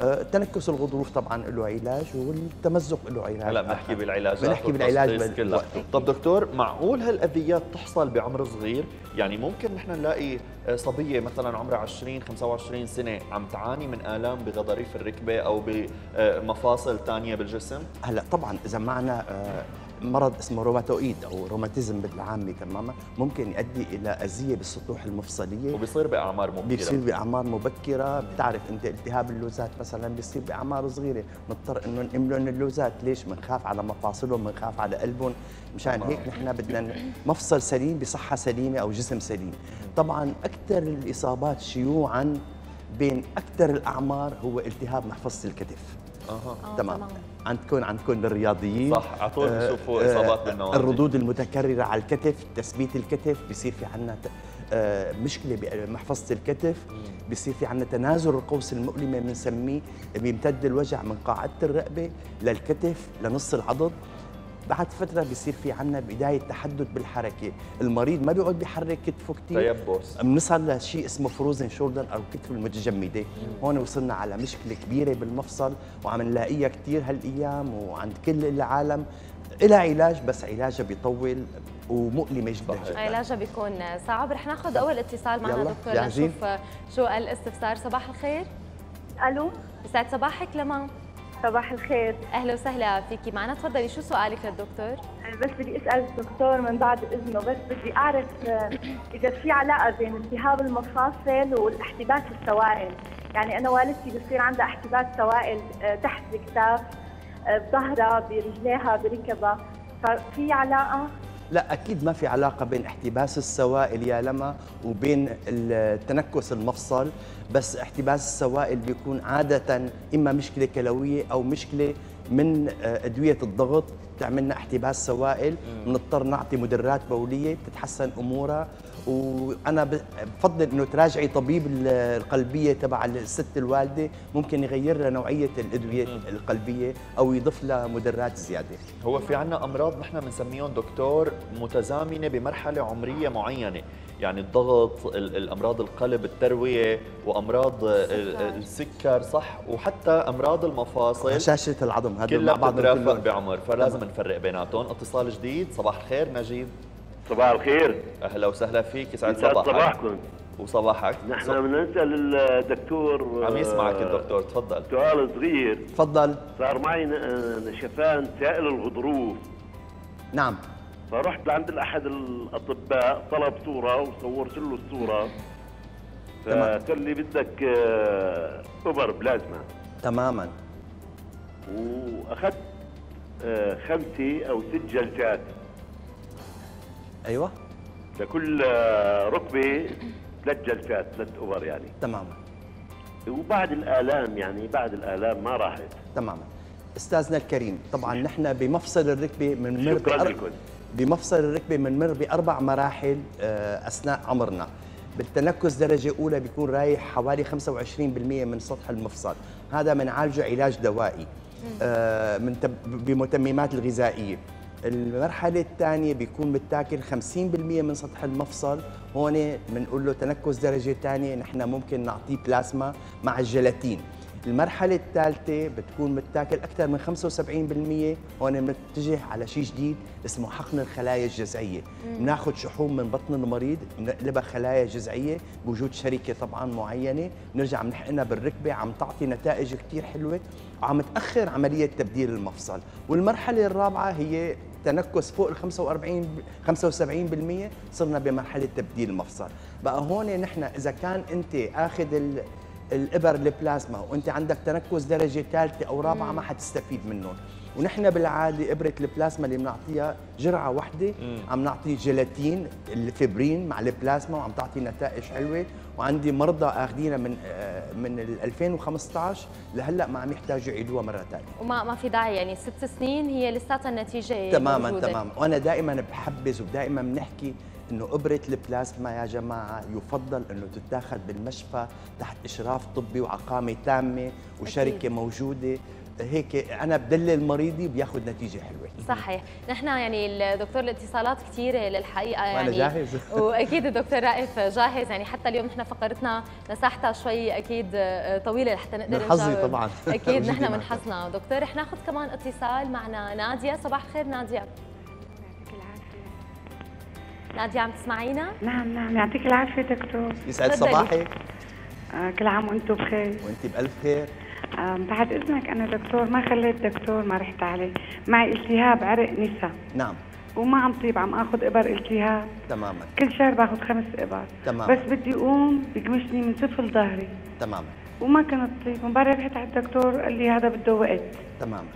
آه تنكس الغضروف طبعا له علاج والتمزق له علاج. هلا بنحكي بالعلاج بنحكي بالعلاج كلها. طب دكتور معقول هالأذيات تحصل بعمر صغير؟ يعني ممكن نحن نلاقي آه، صبية مثلا عمرها 20 25 سنة عم تعاني من آلام بغضاريف الركبة أو بمفاصل ثانية بالجسم؟ هلا طبعا إذا معنا آه مرض اسمه روماتويد أو روماتيزم بالعامه تماما ممكن يؤدي إلى أذية بالسطوح المفصلية. وبيصير بأعمار مبكرة. بيصير بأعمار مبكرة بتعرف أنت التهاب اللوزات مثلا بيصير بأعمار صغيرة نضطر إنه نملون اللوزات. ليش؟ بنخاف على مفاصلهم بنخاف على قلبهم. مشان هيك نحن بدنا مفصل سليم بصحة سليمة أو جسم سليم. طبعا أكثر الإصابات شيوعا بين أكثر الأعمار هو التهاب محفظة الكتف. أها. تمام. عندكم عندكم الرياضيين صح على طول بنشوفوا آه إصابات آه، بالنوادي. الردود المتكررة على الكتف تثبيت الكتف بصير في عندنا آه مشكلة بمحفظه الكتف بصير في عندنا تنازل القوس المؤلمة بنسميه بيمتد الوجع من قاعدة الرقبة للكتف لنص العضد. بعد فترة بيصير في عندنا بداية تحدث بالحركة. المريض ما بيقعد بيحرك كتفه كثير تيبس. بنصل لشيء اسمه فروزن شولدر أو الكتف المتجمدة. هون وصلنا على مشكلة كبيرة بالمفصل وعم نلاقيها كثير هالأيام وعند كل العالم. إلها علاج بس علاجها بيطول ومؤلمة جدا, جداً. علاجها بيكون صعب. رح ناخذ أول اتصال معنا دكتور لنشوف شو الأستفسار. صباح الخير. ألو؟ يسعد صباحك لما صباح الخير. أهلا وسهلا فيكي. معنا تفضلي شو سؤالك للدكتور؟ بس بدي أسأل الدكتور من بعد إذنه بس بدي أعرف آه، إذا في علاقة بين التهاب المفاصل والاحتباس السوائل. يعني أنا والدتي بصير عندها احتباس سوائل آه، تحت الكتاف آه، بظهرها برجليها بركبها. ففي علاقة؟ لا أكيد ما في علاقة بين احتباس السوائل يا لما وبين التنكس المفصل بس احتباس السوائل بيكون عادة إما مشكلة كلوية أو مشكلة من آه، أدوية الضغط تعملنا احتباس سوائل بنضطر نعطي مدرات بولية بتتحسن أمورها. وأنا بفضل إنه تراجعي طبيب القلبية تبع الست الوالدة ممكن يغير لها نوعية الأدوية القلبية أو يضيف لها مدرات زيادة. هو في عندنا أمراض نحن بنسميهم دكتور متزامنة بمرحلة عمرية معينة. يعني الضغط الأمراض القلب التروية وأمراض السكر. صح؟ وحتى أمراض المفاصل هشاشه العظم هذول كلها بتترافق بعمر فلازم نفرق بيناتهم. اتصال جديد صباح الخير نجيب. صباح الخير. أهلا وسهلا فيك يسعد صباحك. صباحكم. وصباحك. نحن بنسأل الدكتور عم يسمعك الدكتور تفضل. سؤال صغير. تفضل. صار معي نشفان سائل الغضروف. نعم. فرحت لعند احد الأطباء طلب صورة وصورت له الصورة. فقال لي بدك إبر آه، بلازما. تماما. وأخذت آه، خمسة أو ست جلسات. أيوه. لكل آه، ركبة ثلاث جلسات ثلاث إبر يعني. تماما. وبعد الآلام يعني بعد الآلام ما راحت. تماما. أستاذنا الكريم طبعا نحن بمفصل الركبة بنمر شكرا لكم. بمفصل الركبة بنمر بأربع مراحل آه، أثناء عمرنا. بالتنكس درجة أولى بيكون رايح حوالي 25% من سطح المفصل. هذا بنعالجه علاج دوائي آه، من بمتممات الغذائية. المرحلة الثانية بيكون متاكل 50% من سطح المفصل. هون بنقول له تنكس درجة ثانية نحن ممكن نعطيه بلازما مع الجيلاتين. المرحلة الثالثة بتكون متاكل أكثر من 75% هون بنتجه على شيء جديد اسمه حقن الخلايا الجذعية. بناخذ شحوم من بطن المريض بنقلبها خلايا جذعية بوجود شركة طبعا معينة. بنرجع بنحقنها بالركبة عم تعطي نتائج كثير حلوة وعم تأخر عملية تبديل المفصل. والمرحلة الرابعة هي تنكس فوق ال 45 75% صرنا بمرحلة تبديل المفصل. بقى هون نحن إذا كان أنت آخذ الإبر البلازما وأنت عندك تنكس درجة ثالثة أو رابعة ما حتستفيد منهم. ونحن بالعادة إبرة البلازما اللي بنعطيها جرعة واحدة عم نعطي جيلاتين الفيبرين مع البلازما وعم تعطي نتائج حلوة. وعندي مرضى آخذينها من آه، من 2015 لهلأ ما عم يحتاجوا يعيدوها مرة ثانية وما ما في داعي يعني ست سنين هي لساتها النتيجة تماما موجودة. تماما. وأنا دائما بحبز ودائما بنحكي إنه ابره البلازما يا جماعة يفضل إنه تتاخذ بالمشفى تحت إشراف طبي وعقامة تامة وشركة أكيد. موجودة. هيك أنا بدلل مريضي بياخذ نتيجة حلوة. صحيح. نحن يعني الدكتور الاتصالات كثيره للحقيقة يعني وأنا جاهز. <laughs> وأكيد الدكتور رائف جاهز. يعني حتى اليوم نحن فقرتنا مساحتها شوي أكيد طويلة لحتى نقدر من حظي طبعا. أكيد <laughs> نحن من حظنا. دكتور رح ناخذ كمان اتصال معنا نادية. صباح الخير نادية. نادية عم تسمعينا؟ نعم نعم يعطيك العافية دكتور. يسعد صباحك. آه كل عام وأنتم بخير. وانت بألف خير. بعد إذنك أنا دكتور ما خليت دكتور ما رحت عليه. معي التهاب عرق نسا. نعم. وما عم طيب عم آخذ إبر التهاب. تماما. كل شهر باخذ خمس إبر. تماما. بس بدي أقوم بقمشني من سفل ظهري. تماما. وما كانت طيب. امبارح رحت على الدكتور قال لي هذا بده وقت. تماما.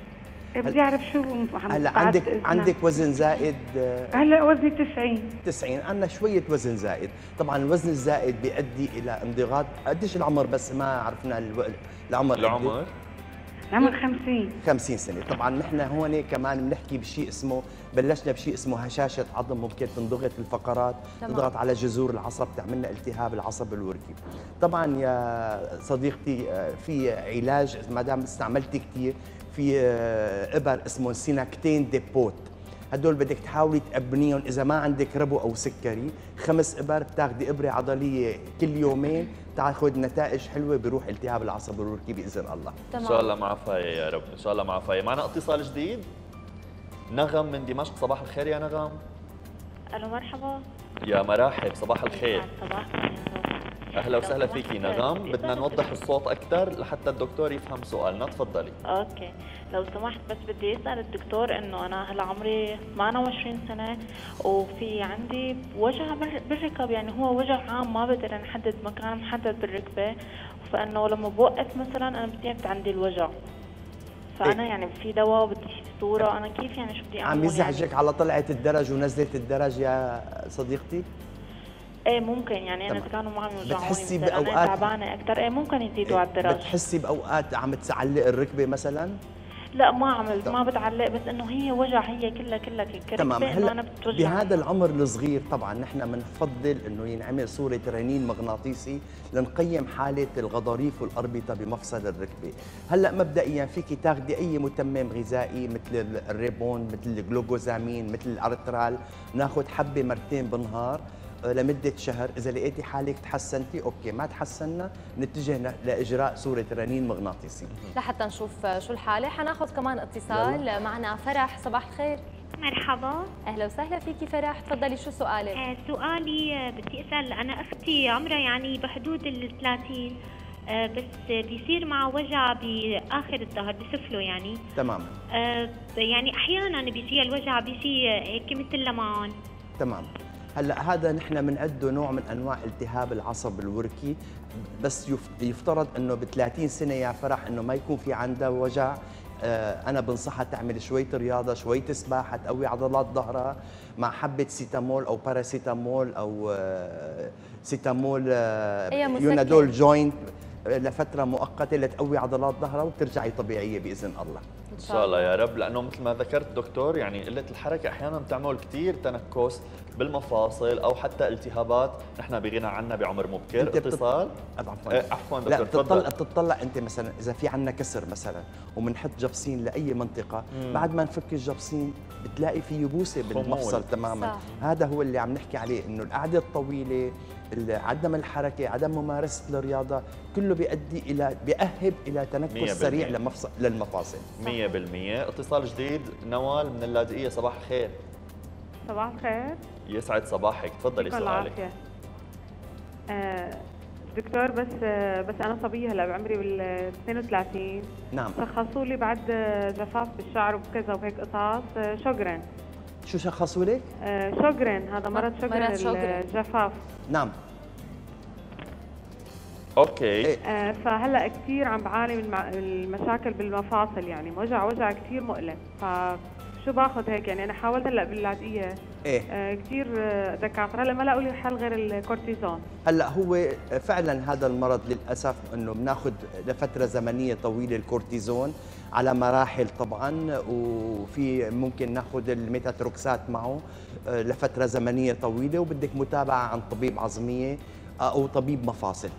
بدي اعرف شو هلا عندك إذنك. عندك وزن زائد هلا وزني 90 90 عندنا شوية وزن زائد. طبعا الوزن الزائد بيؤدي إلى انضغاط. قديش العمر بس ما عرفنا العمر العمر؟ العمر 50 50 سنة. طبعا نحن هون كمان بنحكي بشيء اسمه بلشنا بشيء اسمه هشاشة عظم. ممكن تنضغط الفقرات تمام. تضغط على جذور العصب تعمل لنا التهاب العصب الوركي. طبعا يا صديقتي آه، في علاج ما دام استعملتي كثير في آه، ابر اسمه سيناكتين ديبوت هدول بدك تحاولي تأمنيهم إذا ما عندك ربو أو سكري خمس إبر بتاخذي إبرة عضلية كل يومين تاخذ نتائج حلوة بروح التهاب العصب الوركي بإذن الله. تمام. إن شاء الله معافاية يا رب إن شاء الله معافاية معنا اتصال جديد؟ نغم من دمشق صباح الخير يا نغم. ألو مرحبا. يا مراحب صباح الخير. صباح أهلا وسهلا فيكي نغم بدنا نوضح الصوت أكثر لحتى الدكتور يفهم سؤالنا. تفضلي. أوكي. لو سمحت بس بدي أسأل الدكتور إنه أنا هلا عمري 28 سنة وفي عندي وجع بالركب يعني هو وجع عام ما بقدر نحدد مكان محدد بالركبة. فإنه لما بوقف مثلا أنا بتعب عندي الوجع. فأنا إيه؟ يعني في دواء بدي صورة. أنا كيف يعني شو بدي أعمل؟ عم يزعجك يعني؟ على طلعة الدرج ونزلة الدرج يا صديقتي؟ إيه ممكن يعني أنا إذا كانوا معهم يوجعوني بتحسي باوقات أنا تعبانة أكثر إيه ممكن يزيدوا على الدرج بتحسي بأوقات عم تعلق الركبة مثلا؟ لا ما عملت ما بتعلق بس إنه هي وجع هي كلها كلها تمام. هلأ أنا بهذا العمر الصغير طبعا نحن بنفضل إنه ينعمل صورة رنين مغناطيسي لنقيم حالة الغضاريف والأربطة بمفصل الركبة. هلأ مبدئيا فيك تاخذي أي متمم غذائي مثل الريبون مثل الجلوكوزامين مثل الأرترال. ناخذ حبة مرتين بالنهار. لمدة شهر. إذا لقيتي حالك تحسنتي okay. ما تحسنا نتجه لإجراء صورة رنين مغناطيسي. لحتى نشوف شو الحالة. حناخذ كمان اتصال. يلا. معنا فرح. صباح الخير. مرحبا. أهلا وسهلا فيكي فرح. تفضلي شو سؤالك؟ آه سؤالي آه، بدي أسأل أنا أختي عمرها يعني بحدود ال 30 آه بس بيصير معها وجع بآخر الظهر بسفله يعني. تمام. آه يعني أحيانا بيصير الوجع بيصير هيك مثل لمعان تمام. هلا هذا نحن بنعده نوع من انواع التهاب العصب الوركي بس يفترض انه ب 30 سنة يا فرح انه ما يكون في عندها وجع. آه، أنا بنصحها تعمل شوية رياضة شوية سباحة تقوي عضلات ظهرها مع حبة سيتامول أو باراسيتامول أو آه، سيتامول آه، يونادول joint لفترة مؤقتة لتقوي عضلات ظهرها وترجعي طبيعية بإذن الله. إن شاء الله يا رب لأنه مثل ما ذكرت دكتور يعني قلة الحركة أحيانا بتعمل كثير تنكس بالمفاصل أو حتى التهابات. نحن بغنى عنها بعمر مبكر اتصال. عفوا إيه، عفوا دكتور لا بتطلع بتطلع أنت مثلا إذا في عندنا كسر مثلا وبنحط جبسين لأي منطقة مم. بعد ما نفك الجبسين بتلاقي في يبوسة بالمفصل تماما. صح. هذا هو اللي عم نحكي عليه إنه القعدة الطويلة عدم الحركة عدم ممارسة الرياضة كله بيؤدي إلى بيأهب إلى تنكس سريع لمفصل للمفاصل. 100% اتصال جديد. نوال من اللاذقية صباح الخير. صباح الخير. يسعد صباحك. تفضلي سؤالك. آه دكتور بس بس أنا صبية هلا بعمري بال 32 نعم. شخصوا لي بعد جفاف بالشعر وكذا وهيك قصص شوجرن شو شخصوا لك؟ آه شوجرن هذا مرض شوجرن الجفاف. نعم. okay. إيه. آه فهلا كثير عم بعاني من المشاكل بالمفاصل يعني. وجع وجع كثير مؤلم. ف شو باخذ هيك؟ يعني أنا حاولت هلأ باللاذقيه إيه. آه كثير دكاترة. هلأ ما لقوا لي حل غير الكورتيزون. هلأ هو فعلا هذا المرض للأسف إنه بناخذ لفترة زمنية طويلة الكورتيزون على مراحل طبعا وفي ممكن ناخذ الميتاتروكسات معه آه، لفترة زمنية طويلة وبدك متابعة عن طبيب عظمية آه، أو طبيب مفاصل.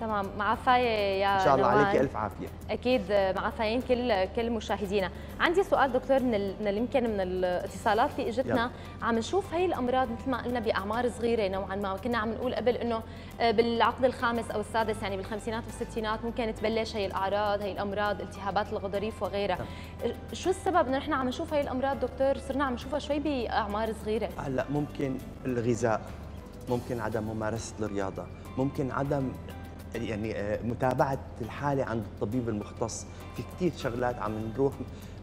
تمام. معفاية يا إن شاء الله عليك ألف عافية. أكيد معفايين كل كل مشاهدينا. عندي سؤال دكتور من يمكن من الاتصالات اللي إجتنا. عم نشوف هي الأمراض مثل ما قلنا بأعمار صغيرة نوعا ما كنا عم نقول قبل إنه آه، بالعقد الخامس أو السادس يعني بالخمسينات والستينات ممكن تبلش هي الأعراض هي الأمراض التهابات الغضاريف وغيرها. شو السبب إنه نحن عم نشوف هي الأمراض دكتور؟ صرنا عم نشوفها شوي بأعمار صغيرة. هلأ ممكن الغذاء ممكن عدم ممارسة الرياضة. ممكن عدم يعني آه، متابعة الحالة عند الطبيب المختص. في كثير شغلات عم نروح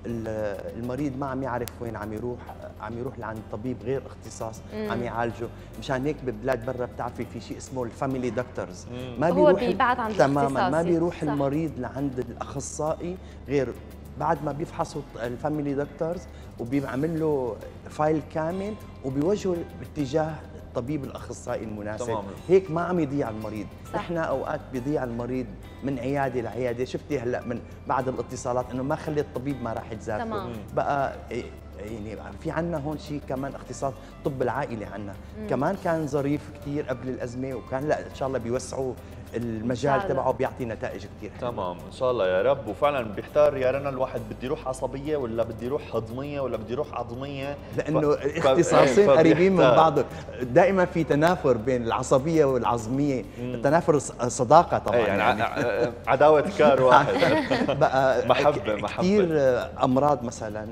المريض ما عم يعرف وين عم يروح عم يروح لعند طبيب غير اختصاص مم. عم يعالجه. مشان هيك ببلاد برا بتعرفي في شيء اسمه الفاميلي دكتورز. ما بيروح بيبعد عند تماما ما بيروح صح. المريض لعند الأخصائي غير. بعد ما بيفحصوا ال family doctors وبيعمل له file كامل وبيوجهه باتجاه الطبيب الأخصائي المناسب. تمام. هيك ما عم يضيع المريض. صح. إحنا أوقات بيضيع المريض من عيادة لعيادة. شفتي هلأ من بعد الاتصالات إنه ما خلي الطبيب ما راح يتزافر. بقى يعني في عندنا هون شيء كمان اختصاص طب العائلة عندنا كمان كان ظريف كثير قبل الأزمة وكان لأ إن شاء الله بيوسعوا المجال تبعه بيعطي نتائج كثير حلوة. تمام إن شاء الله يا رب. وفعلا بيحتار يا رنا الواحد بدي يروح عصبية ولا بدي يروح هضميه ولا بدي يروح عظمية. لأنه ف... اختصاصين ف... قريبين من بعض. دائما في تنافر بين العصبية والعظمية. تنافر صداقة طبعا يعني, يعني. عداوة كار واحد. <laughs> محبة محبة. كثير أمراض مثلا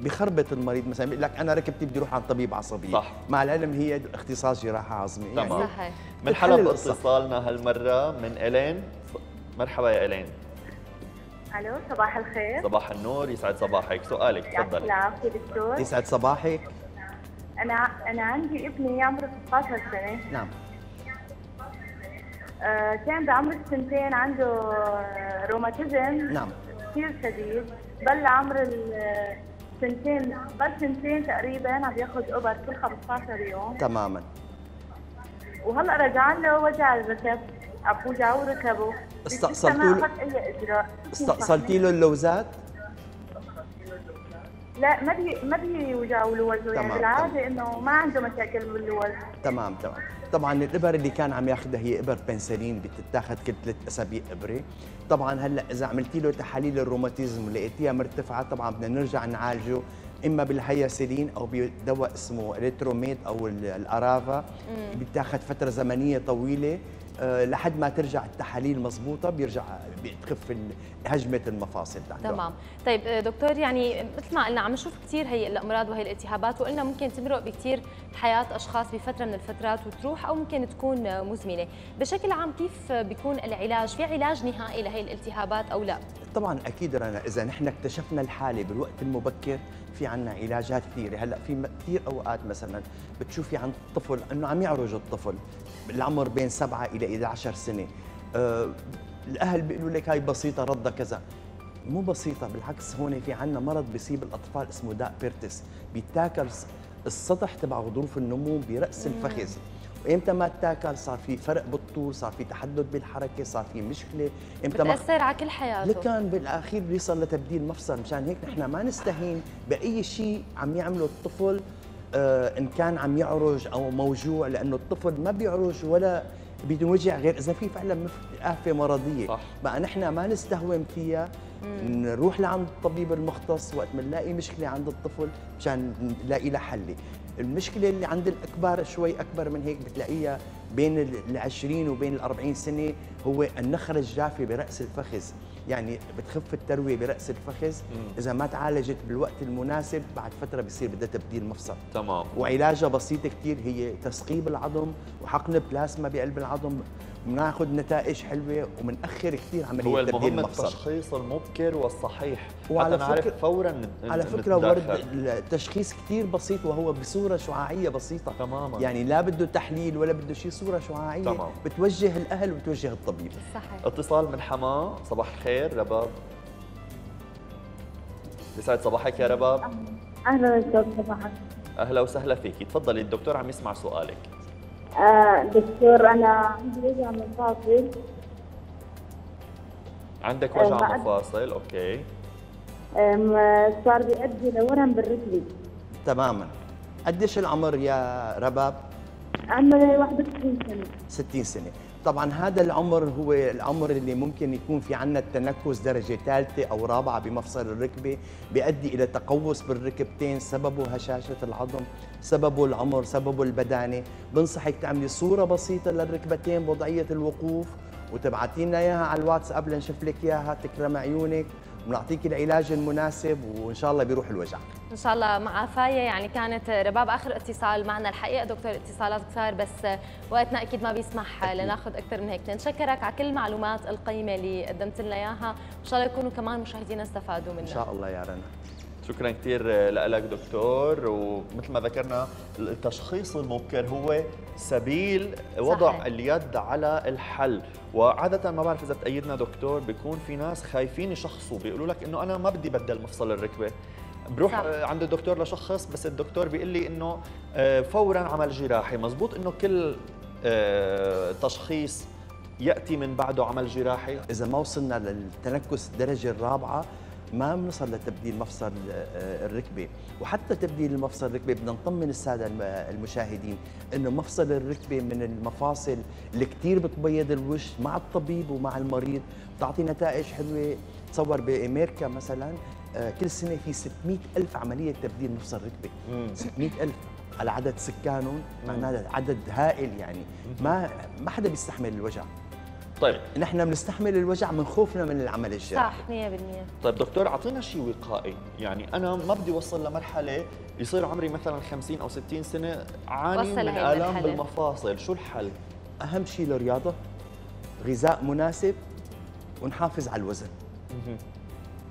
بخربط المريض مثلا بيقول لك أنا ركبتي بدي أروح عند طبيب عصبي. صح. مع العلم هي اختصاص جراحة عظميه تمام. يعني صحيح. من حلب اتصالنا هالمرة من إلين. مرحبا يا إلين. ألو صباح الخير. صباح النور يسعد صباحك. سؤالك تفضلي العافية دكتور. يسعد صباحك. أنا أنا عندي ابني عمره 16 سنة. نعم. آه كان بعمر السنتين عنده روماتيزم. نعم. كثير شديد. بل عمر سنتين بس سنتين تقريبا عم ياخذ ابر كل 15 يوم. تماما. وهلأ رجع له وجع الركب. عم بوجعه ركبه استأصلتوا له أي إجراء. استأصلتي له اللوزات؟ لا ما بي ما بيوجعوا لوزه يعني بالعادة إنه ما عنده مشاكل باللوز. تمام تمام. طبعا الإبر اللي كان عم ياخذها هي إبر بنسلين بتتاخذ كل ثلاث أسابيع إبرة. طبعا هلأ إذا عملتي له تحاليل الروماتيزم ولقيتيها مرتفعة طبعا بدنا نرجع نعالجه إما بالهياسيلين أو بدواء اسمه الكتروميد أو الأرافا. بتاخذ فترة زمنية طويلة. لحد ما ترجع التحاليل مضبوطة بيرجع بتخف هجمة المفاصل تاعته تمام. طيب آه، دكتور يعني مثل ما قلنا عم نشوف كثير هي الأمراض وهي الالتهابات وقلنا ممكن تمرق بكثير حياة أشخاص بفترة من الفترات وتروح أو ممكن تكون مزمنة. بشكل عام كيف بيكون العلاج؟ في علاج نهائي لهي الالتهابات أو لا؟ طبعا أكيد رنا إذا نحن اكتشفنا الحالة بالوقت المبكر في عنا علاجات كثيرة. هلأ في كثير أوقات مثلا بتشوفي عند الطفل إنه عم يعرج الطفل العمر بين سبعة إلى 11 سنة. أه الأهل بيقولوا لك هاي بسيطة ردها كذا. مو بسيطة بالعكس هون في عنا مرض بيصيب الأطفال اسمه داء بيرتس. بيتاكل السطح تبع غضروف النمو برأس الفخذ. وامتى ما تاكل؟ صار في فرق بالطول صار في تحدد بالحركة صار في مشكلة. إمتى ما بتأثر على كل حياته. لكن بالأخير بيصل لتبديل مفصل. مشان هيك نحن ما نستهين بأي شيء عم يعمله الطفل آه إن كان عم يعرج أو موجوع لأنه الطفل ما بيعرج ولا بدون وجع غير إذا في فعلا آفة مرضية. صح. بقى نحن ما نستهون فيها. مم. نروح لعند الطبيب المختص وقت ما نلاقي مشكلة عند الطفل مشان نلاقي لها حل. المشكلة اللي عند الأكبر شوي أكبر من هيك بتلاقيها بين ال 20 وبين ال 40 سنة هو النخرة الجافة برأس الفخذ. يعني بتخف التروية برأس الفخذ. إذا ما تعالجت بالوقت المناسب بعد فترة بصير بدها تبديل مفصل. تمام. وعلاجها بسيط كثير هي تثقيب العظم وحقن بلازما بقلب العظم. بناخذ نتائج حلوة وبنأخر كثير عملية هو تبديل المفصل هو التشخيص المبكر والصحيح. وعلى حتى نعرف فورا على فكرة ورد التشخيص كثير بسيط وهو بصورة شعاعية بسيطة. تماما. يعني لا بده تحليل ولا بده شيء صورة شعاعية تمام. بتوجه الأهل وبتوجه الطبيب. صحيح. اتصال من حما صباح الخير رباب. يسعد صباحك يا رباب. أهلا دكتور صباحك أهلا وسهلا فيك. تفضلي الدكتور عم يسمع سؤالك. آه دكتور أنا عندي وجع مفاصل عندك وجع آه مفاصل أوكي. صار بيؤدي لورم بالرجل. تماما. قديش العمر يا رباب؟ عمري 61 سنة. 60 سنة. طبعا هذا العمر هو العمر اللي ممكن يكون في عندنا التنكس درجة ثالثة أو رابعة بمفصل الركبة بيؤدي إلى تقوس بالركبتين سببه هشاشة العظم. سببه العمر سببه البدانه بنصحك تعملي صورة بسيطة للركبتين بوضعية الوقوف وتبعتي لنا إياها على الواتساب لنشوف لك إياها تكرم عيونك ونعطيك العلاج المناسب وإن شاء الله بيروح الوجع. إن شاء الله مع فايه يعني كانت رباب آخر اتصال معنا الحقيقة دكتور اتصالات كثار بس وقتنا أكيد ما بيسمح لناخذ أكثر من هيك. نشكرك على كل المعلومات القيمة اللي قدمت لنا إياها. وان شاء الله يكونوا كمان مشاهدينا استفادوا منها. إن شاء الله يا رنا. شكرا كثير لك دكتور. ومثل ما ذكرنا التشخيص المبكر هو سبيل وضع صحيح. اليد على الحل. وعادة ما بعرف إذا تأيدنا دكتور بيكون في ناس خايفين يشخصوا بيقولوا لك إنه أنا ما بدي بدل مفصل الركبة. بروح صح. عند الدكتور لشخص بس الدكتور بيقول لي إنه آه، فورا عمل جراحي. مزبوط إنه كل آه، تشخيص يأتي من بعده عمل جراحي؟ إذا ما وصلنا للتنكس الدرجة الرابعة ما بنوصل لتبديل مفصل آه، الركبة. وحتى تبديل المفصل الركبة بدنا نطمن السادة المشاهدين إنه مفصل الركبة من المفاصل اللي كثير بتبيض الوجه مع الطبيب ومع المريض بتعطي نتائج حلوة. تصور بامريكا مثلا آه، كل سنة في 600 ألف عملية تبديل مفصل ركبة. 600 ألف على عدد سكانهم معناه عدد هائل يعني. ما ما حدا بيستحمل الوجع. طيب. نحن بنستحمل الوجع من خوفنا من العمل الجراحي صح 100% طيب دكتور أعطينا شيء وقائي. يعني أنا ما بدي اوصل لمرحلة يصير عمري مثلا 50 أو 60 سنة عاني من الام بالمفاصل. شو الحل؟ أهم شيء الرياضه غذاء مناسب ونحافظ على الوزن.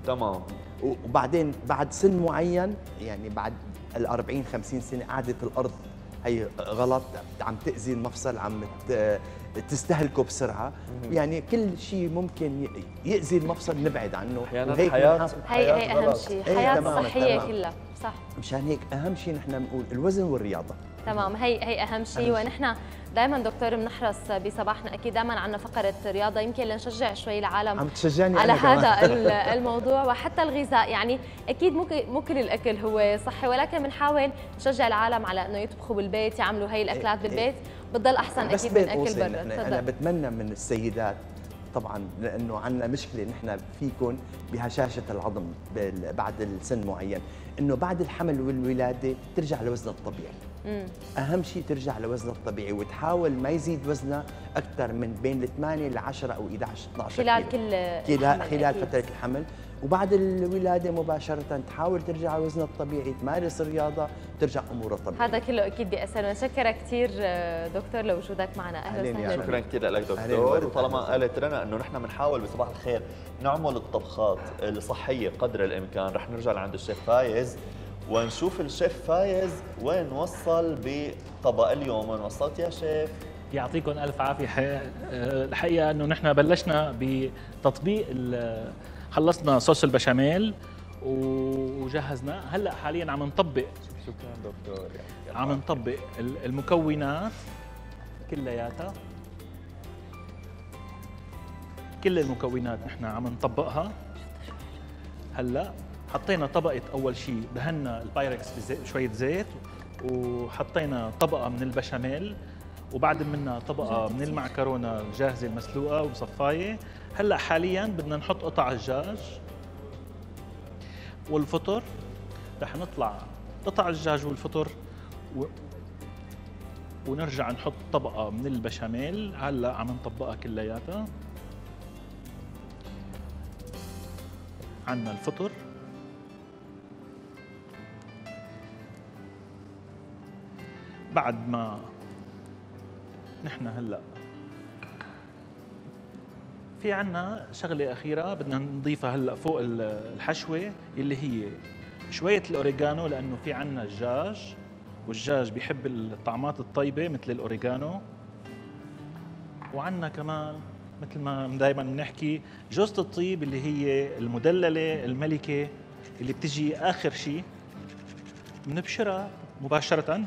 تمام. وبعدين بعد سن معين يعني بعد ال 40 50 سنة قعدة الأرض هي غلط عم تأذي المفصل عم تستهلكه بسرعة. يعني كل شيء ممكن يأذي المفصل نبعد عنه. يعني هي هي أهم شيء حياة صحية كلها صح. مشان هيك أهم شيء نحن بنقول الوزن والرياضة. تمام هي هي أهم شيء. ونحن دائما دكتور بنحرص بصباحنا أكيد دائما عندنا فقرة رياضة يمكن لنشجع شوي العالم عم تشجعني على هذا <laughs> الموضوع وحتى الغذاء. يعني أكيد مو كل الأكل هو صحي ولكن بنحاول نشجع العالم على إنه يطبخوا بالبيت يعملوا هي الأكلات إيه، بالبيت. بتضل أحسن أكيد من أكل برا. أنا بتمنى من السيدات طبعا لأنه عندنا مشكلة نحن فيكم بهشاشة العظم بعد السن معين. إنه بعد الحمل والولادة ترجع لوزنها الطبيعي. مم. أهم شيء ترجع لوزنها الطبيعي وتحاول ما يزيد وزنها أكثر من بين 8 ل 10 أو 11 12 خلال كل خلال, خلال فترة الحمل. وبعد الولادة مباشرة تحاول ترجع لوزنها الطبيعي تمارس الرياضة ترجع امورها طبيعيه هذا كله أكيد بياثر نشكرك كثير دكتور لوجودك معنا. أهلا وسهلا. شكرا كثير لك دكتور. وطالما قالت رنا إنه نحن بنحاول بصباح الخير نعمل الطبخات الصحية قدر الإمكان رح نرجع لعند الشيف فايز. ونشوف الشيف فايز وين وصل بطبق اليوم. وين وصلت يا شيف؟ يعطيكم ألف عافية. الحقيقة إنه نحن بلشنا بتطبيق خلصنا صوص البشاميل وجهزنا. هلأ حاليا عم نطبق شكرا دكتور. عم نطبق المكونات كلياتها. كل المكونات نحن عم نطبقها. هلأ حطينا طبقة أول شيء دهنا البايركس بشويه زيت وحطينا طبقة من البشاميل وبعد منها طبقة من المعكرونة الجاهزة المسلوقة ومصفاية. هلأ حاليا بدنا نحط قطع الدجاج والفطر. رح نطلع قطع الدجاج والفطر و... ونرجع نحط طبقة من البشاميل. هلأ عم نطبقها كلياتها. عندنا الفطر. بعد ما نحن هلأ في عنا شغلة أخيرة بدنا نضيفها هلأ فوق الحشوة اللي هي شوية الاوريجانو لأنه في عنا الدجاج والدجاج بيحب الطعمات الطيبة مثل الاوريجانو وعنا كمان مثل ما دائما بنحكي جوزة الطيب اللي هي المدللة الملكة اللي بتجي آخر شيء بنبشرها مباشرة.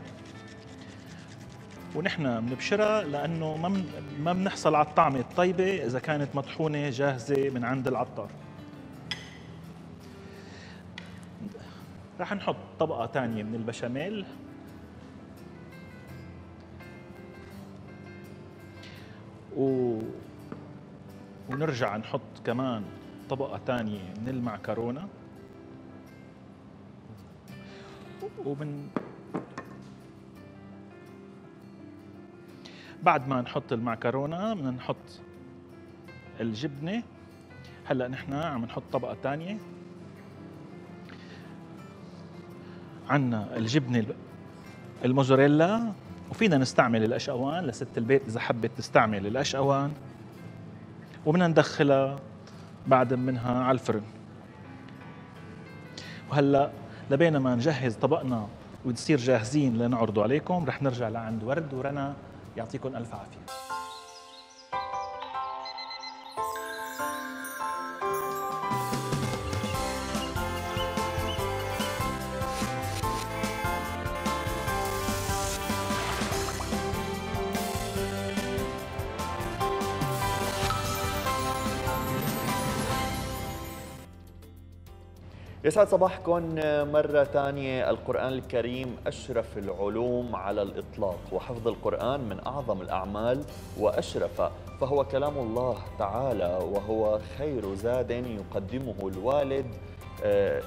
ونحن بنبشرها لأنه ما ما بنحصل على الطعمة الطيبة إذا كانت مطحونة جاهزة من عند العطار. رح نحط طبقة ثانية من البشاميل. و ونرجع نحط كمان طبقة ثانية من المعكرونة. وبن بعد ما نحط المعكرونة بدنا نحط الجبنة. هلأ نحن عم نحط طبقة ثانية عندنا الجبنة الموزاريلا وفينا نستعمل الأشقوان. لست البيت إذا حبت تستعمل الأشقوان. وبدنا ندخلها بعد منها على الفرن. وهلأ لبينا ما نجهز طبقنا ونصير جاهزين لنعرضه عليكم رح نرجع لعند ورد ورنا يعطيكم ألف عافية. يسعد صباحكم مرة ثانية. القرآن الكريم أشرف العلوم على الإطلاق وحفظ القرآن من أعظم الأعمال وأشرف. فهو كلام الله تعالى وهو خير زاد يقدمه الوالد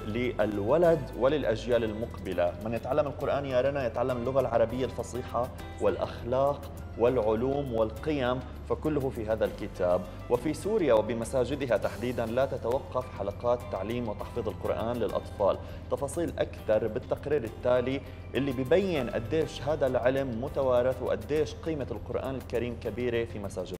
للولد وللأجيال المقبلة. من يتعلم القرآن يا رنا يتعلم اللغة العربية الفصيحة والأخلاق والعلوم والقيم فكله في هذا الكتاب. وفي سوريا وبمساجدها تحديدا لا تتوقف حلقات تعليم وتحفيظ القرآن للأطفال. تفاصيل أكثر بالتقرير التالي اللي ببين قديش هذا العلم متوارث وقديش قيمة القرآن الكريم كبيرة في مساجد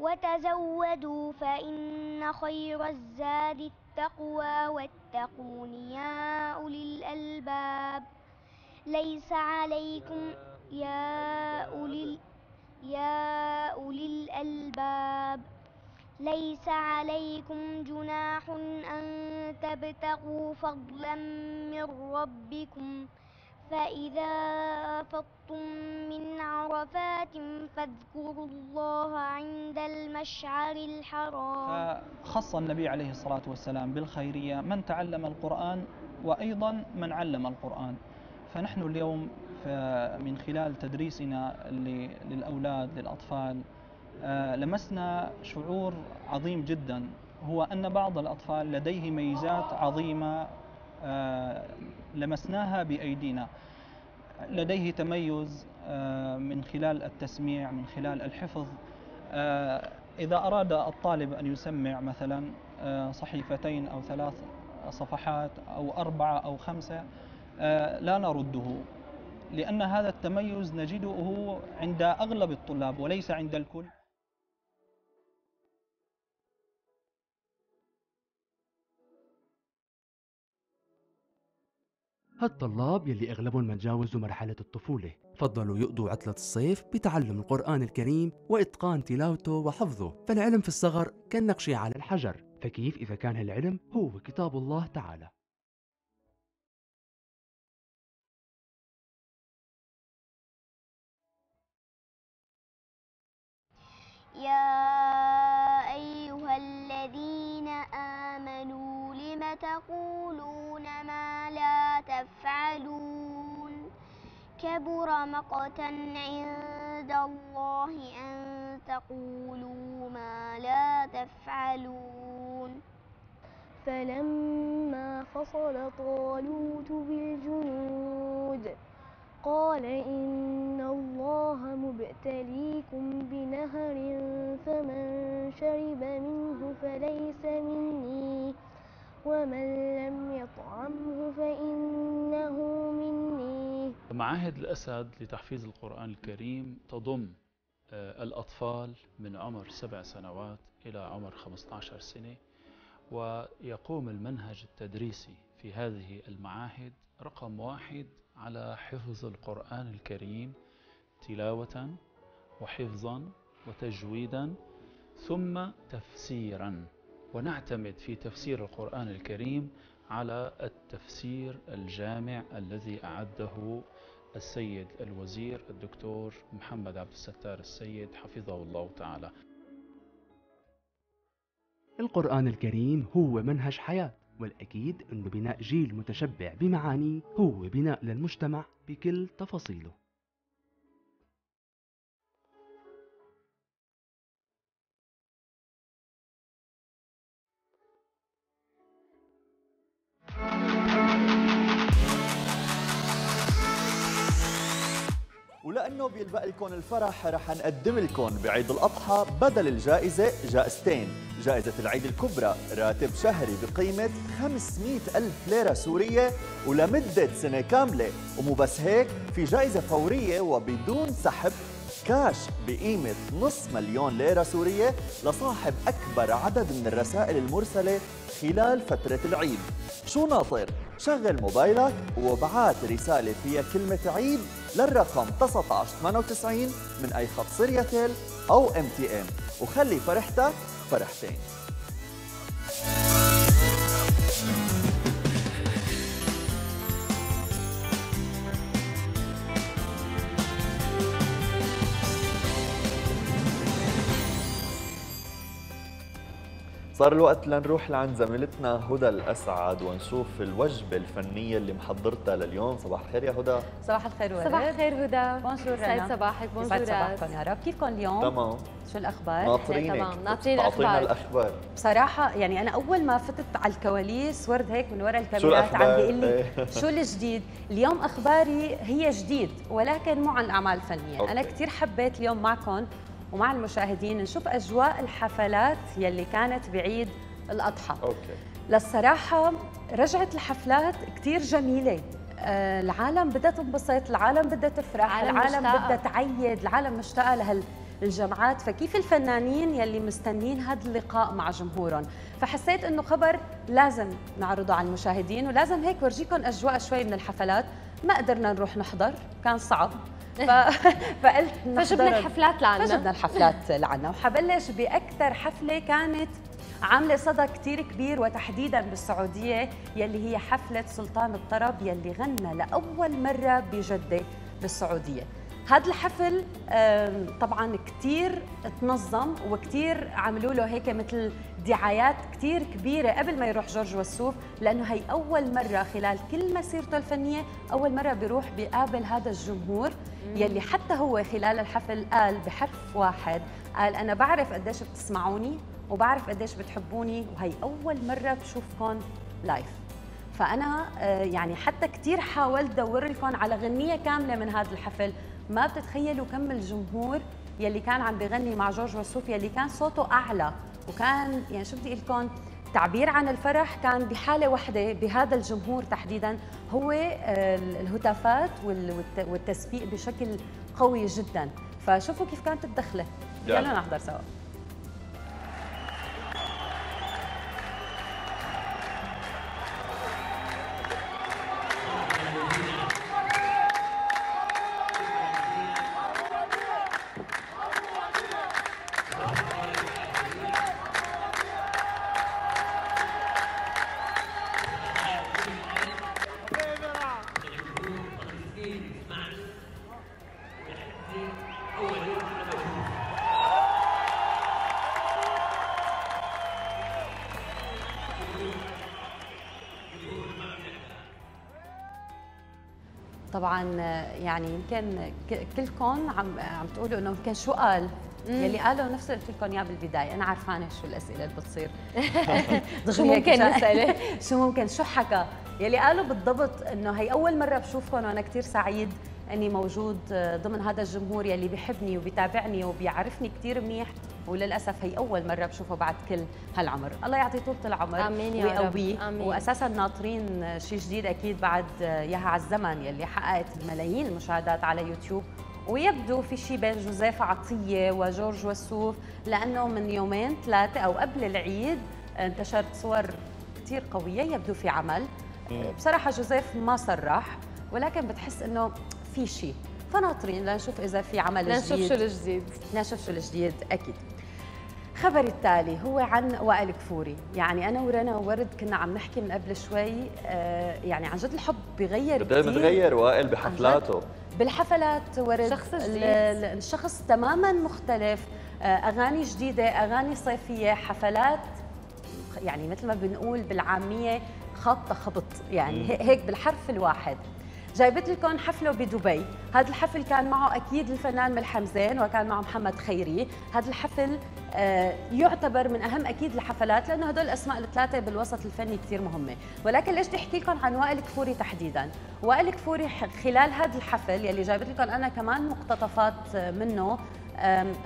وتزودوا فإن خير الزاد التقوى واتقون يا أولي الألباب. ليس عليكم يا أولي يا أولي الألباب. ليس عليكم جناح أن تبتغوا فضلا من ربكم فإذا أفضتم من عرفات فاذكروا الله عند المشعر الحرام. فخص النبي عليه الصلاة والسلام بالخيرية من تعلم القرآن وأيضا من علم القرآن. فنحن اليوم من خلال تدريسنا للأولاد للأطفال آه، لمسنا شعور عظيم جدا هو أن بعض الأطفال لديه ميزات عظيمة لمسناها بأيدينا. لديه تميز آه، من خلال التسميع من خلال الحفظ. آه، إذا أراد الطالب أن يسمع مثلا صحيفتين أو ثلاث صفحات أو أربعة أو خمسة لا نرده. لأن هذا التميز نجده عند أغلب الطلاب وليس عند الكل. هالطلاب يلي أغلبهم ما تجاوزوا مرحلة الطفولة. فضلوا يقضوا عطلة الصيف بتعلم القرآن الكريم وإتقان تلاوته وحفظه فالعلم في الصغر كالنقش على الحجر. فكيف إذا كان هالعلم هو كتاب الله تعالى. يا أيها الذين آمنوا لم تقولون ما لا تفعلون. كبر مقتا عند الله أن تقولوا ما لا تفعلون. فلما فصل طالوت بالجنود قال إن الله مبتليكم بنهر فمن شرب منه فليس مني. ومن لم يطعمه فإنه مني. معاهد الأسد لتحفيظ القرآن الكريم تضم آه، الأطفال من عمر سبع سنوات إلى عمر 15 سنة ويقوم المنهج التدريسي في هذه المعاهد رقم واحد على حفظ القرآن الكريم تلاوة وحفظا وتجويدا ثم تفسيرا. ونعتمد في تفسير القرآن الكريم على التفسير الجامع الذي أعده السيد الوزير الدكتور محمد عبد الستار السيد حفظه الله تعالى. القرآن الكريم هو منهج حياة والأكيد أنه بناء جيل متشبع بمعانيه هو بناء للمجتمع بكل تفاصيله. بيلبق لكم الفرح رح نقدم لكم بعيد الأضحى بدل الجائزة جائزتين. جائزة العيد الكبرى راتب شهري بقيمة 500 ألف ليرة سورية ولمدة سنة كاملة. ومو بس هيك في جائزة فورية وبدون سحب كاش بقيمة نص مليون ليرة سورية لصاحب أكبر عدد من الرسائل المرسلة خلال فترة العيد. شو ناطر؟ شغل موبايلك وابعات رسالة فيها كلمة عيد للرقم 1998 من أي خط سريتل أو إم تي ام وخلي فرحتك فرحتين. صار الوقت لنروح لعند زميلتنا هدى الأسعد ونشوف الوجبة الفنية اللي محضرتها لليوم. صباح الخير يا هدى. صباح الخير ورد صباح الخير هدى. bonjour سعد صباحك. bonjour صباحكم يا رب. كيفكم اليوم؟ تمام. شو الأخبار؟ ناطرينك. تمام. ناطرين الأخبار. الأخبار. بصراحة يعني أنا أول ما فتت على الكواليس ورد هيك من وراء الكاميرات عم بيقول لي. <laughs> شو الجديد؟ اليوم أخباري هي جديد ولكن مو عن الأعمال الفنية. okay. أنا كثير حبيت اليوم معكم ومع المشاهدين نشوف أجواء الحفلات يلي كانت بعيد الأضحى. okay. للصراحة رجعت الحفلات كتير جميلة. آه، العالم بدها تنبسط العالم بدها تفرح العالم العالم. بدها تعيد العالم مشتاقة لهالجمعات. فكيف الفنانين يلي مستنين هذا اللقاء مع جمهورهم؟ فحسيت إنه خبر لازم نعرضه على المشاهدين ولازم هيك ورجيكم أجواء شوي من الحفلات. ما قدرنا نروح نحضر كان صعب. <laughs> فقلت فجبنا الحفلات لعنا. فجبنا الحفلات لعنا. وحبلش بأكثر حفلة كانت عاملة صدى كتير كبير وتحديدا بالسعودية يلي هي حفلة سلطان الطرب يلي غنى لأول مرة بجدة بالسعودية. هذا الحفل طبعا كتير تنظم وكتير عملوا له هيك مثل دعايات كتير كبيرة قبل ما يروح جورج وسوف لأنه هي أول مرة خلال كل مسيرته الفنية أول مرة بيروح بيقابل هذا الجمهور يلي حتى هو خلال الحفل قال بحرف واحد قال أنا بعرف قديش بتسمعوني وبعرف قديش بتحبوني وهي أول مرة بشوفكم لايف فأنا آه، يعني حتى كثير حاولت ادور لكم على غنية كاملة من هذا الحفل ما بتتخيلوا كم الجمهور يلي كان عم بغني مع جورج وسوف يلي كان صوته أعلى. وكان يعني شو بدي لكم تعبير عن الفرح كان بحالة واحدة بهذا الجمهور تحديدا. هو آه، الهتافات وال- والت- والتسبيق بشكل قوي جدا. فشوفوا كيف كانت الدخلة. يلا نحضر سوا. يعني يمكن كلكم عم عم تقولوا إنه يمكن شو قال؟ مم. يلي قالوا نفس اللي قلت لكم اياه بالبداية. أنا عرفانة شو الأسئلة اللي بتصير. <laughs> شو ممكن نسأله؟ <laughs> شو ممكن؟ شو حكى؟ يلي قالوا بالضبط إنه هي أول مرة بشوفكم وأنا كثير سعيد إني موجود ضمن هذا الجمهور يلي بيحبني وبيتابعني وبيعرفني كثير منيح. وللأسف هي أول مرة بشوفه بعد كل هالعمر. الله يعطيه طولة العمر آمين يا رب. ويقويه آمين. واساسا ناطرين شيء جديد أكيد بعد ياها على الزمن يلي حققت ملايين المشاهدات على يوتيوب. ويبدو في شيء بين جوزيف عطية وجورج وسوف لأنه من يومين ثلاثة أو قبل العيد انتشرت صور كثير قوية يبدو في عمل. بصراحة جوزيف ما صرح ولكن بتحس إنه في شيء فناطرين لنشوف إذا في عمل جديد. لنشوف شو الجديد. لنشوف شو الجديد أكيد. خبري التالي هو عن وائل كفوري. يعني أنا ورنا وورد كنا عم نحكي من قبل شوي آه يعني عن جد الحب بيغير كثير بتغير وائل بحفلاته. بالحفلات ورد شخص جديد. الشخص تماما مختلف. آه أغاني جديدة أغاني صيفية حفلات يعني مثل ما بنقول بالعامية خابطه خبط. يعني هيك بالحرف الواحد. جايبت لكم حفله بدبي. هذا الحفل كان معه أكيد الفنان ملحم زين وكان معه محمد خيري. هذا الحفل آه يعتبر من أهم أكيد الحفلات لأنه هدول الأسماء الثلاثة بالوسط الفني كثير مهمة. ولكن ليش بدي احكي لكم عن وائل كفوري تحديدا؟ وائل كفوري خلال هذا الحفل يلي جايبت لكم أنا كمان مقتطفات منه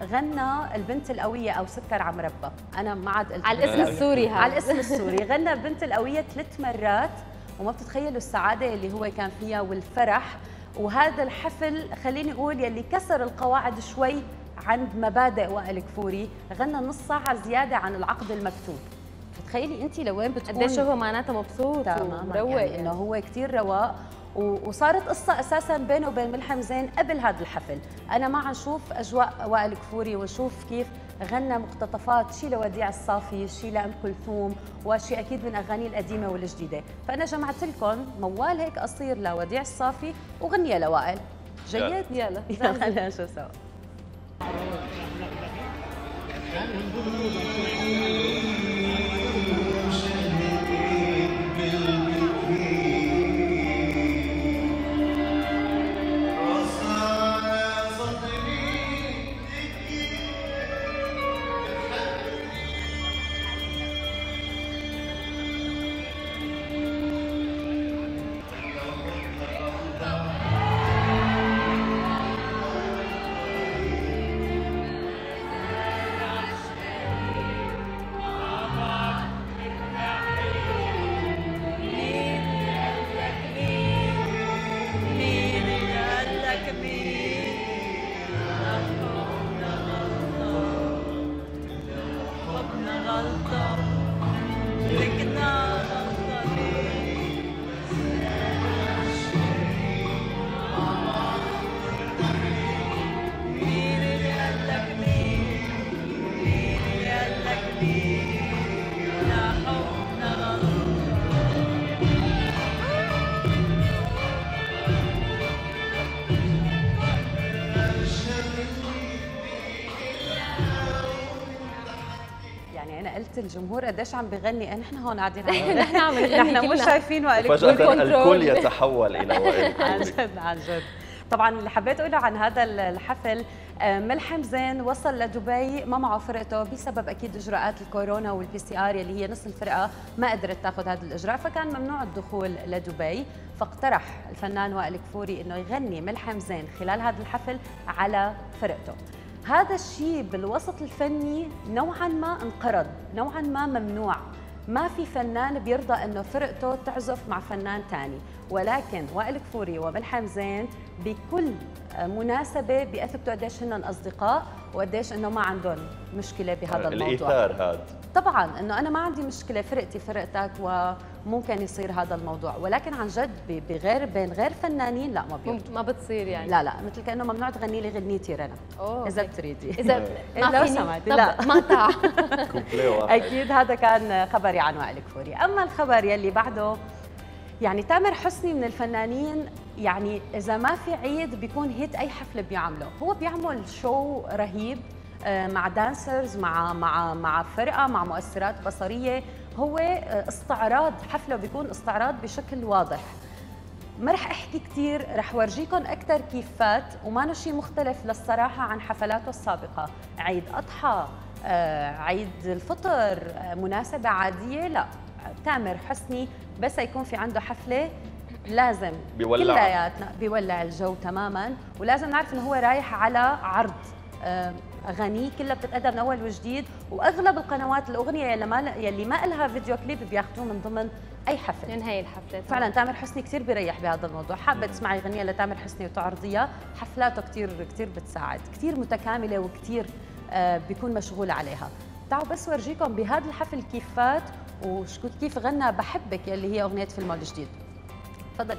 غنى البنت القوية أو سكر عم ربى أنا ما عاد قلت على الاسم السوري هذا. على الاسم السوري. غنى البنت القوية ثلاث مرات. وما بتتخيلوا السعادة اللي هو كان فيها والفرح. وهذا الحفل خليني أقول يلي كسر القواعد شوي عند مبادئ وائل كفوري. غنى نص ساعة زيادة عن العقد المكتوب. فتخيلي انت لوين بتكون قديش هو معناتها مبسوط ومروق يعني إنه هو كثير رواق. وصارت قصة أساسا بينه وبين ملحم زين قبل هذا الحفل. أنا ما نشوف أجواء وائل كفوري ونشوف كيف غنى مقتطفات شي لوديع الصافي شي لأم كلثوم وشي أكيد من أغاني القديمة والجديدة. فأنا جمعت لكم موال هيك قصير لوديع الصافي وغنية لوائل. جيد؟ يلا. يلا. <laughs> نشوف سوا. الجمهور قديش عم بغني. نحن هون قاعدين <laughs> نحن عم نغني نحن مش شايفين وائل فجأة الكل يتحول إلى وائل <laughs> عن جد عن جد. طبعا اللي حبيت أقوله عن هذا الحفل ملحم زين وصل لدبي ما معه فرقته بسبب أكيد إجراءات الكورونا وال PCR اللي هي نص الفرقة ما قدرت تاخذ هذا الإجراء فكان ممنوع الدخول لدبي. فاقترح الفنان وائل كفوري إنه يغني ملحم زين خلال هذا الحفل على فرقته. هذا الشيء بالوسط الفني نوعا ما انقرض نوعا ما ممنوع. ما في فنان بيرضى إنه فرقته تعزف مع فنان ثاني ولكن وائل كفوري وملحم زين بكل مناسبة بيثبتوا قديش هن أصدقاء وقديش إنه ما عندهم مشكلة بهذا الموضوع. الإيثار هذا طبعا إنه أنا ما عندي مشكلة فرقتي فرقتك وممكن يصير هذا الموضوع ولكن عن جد بغير بين غير فنانين لا ما بيرضى ما بتصير يعني. لا لا مثل كأنه ممنوع تغني لي غنيتي رنا. إذا بتريدي. إذا لو سمحتي لا. <laughs> مقطع أكيد هذا كان خبري عن وائل كفوري. أما الخبر يلي بعده يعني تامر حسني من الفنانين يعني إذا ما في عيد بيكون هيت أي حفلة بيعمله هو بيعمل شو رهيب. مع دانسرز مع مع مع فرقة مع مؤثرات بصرية هو استعراض حفله بيكون استعراض بشكل واضح. ما رح أحكي كثير رح ورجيكم أكثر كيف فات وما شيء مختلف للصراحة عن حفلاته السابقة. عيد أضحى عيد الفطر مناسبة عادية لا. تامر حسني بس يكون في عنده حفلة لازم. بيولع. كلياتنا بيولع الجو تماما ولازم نعرف إنه هو رايح على عرض. اغانيه كلها بتتقدم من أول وجديد وأغلب القنوات الأغنية يلي ما يلي ما لها فيديو كليب بياخذوه من ضمن أي حفل من هي الحفلة. فعلا تامر حسني كثير بيريح بهذا الموضوع. حابة تسمعي أغنية لتامر حسني وتعرضيها؟ حفلاته كثير كثير بتساعد. كثير متكاملة وكثير بيكون مشغول عليها. تعالوا بس ورجيكم بهذا الحفل كيف فات وكيف غنى بحبك يلي هي أغنية فيلم الجديد. تفضل.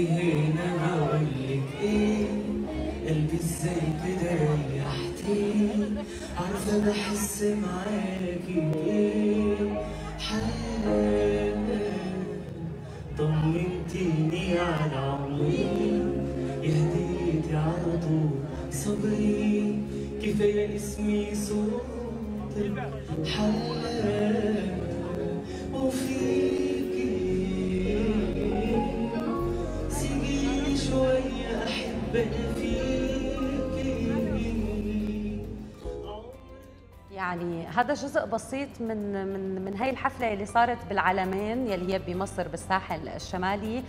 بحس معاكي حنان. طمنتيني على عمري يهديتي على طول. صبري كفاية اسمي صوت الحنان. وفيكي سيبيني شوية أحب هذا جزء بسيط من من من هي الحفلة اللي صارت بالعلمين يلي هي بمصر بالساحل الشمالي.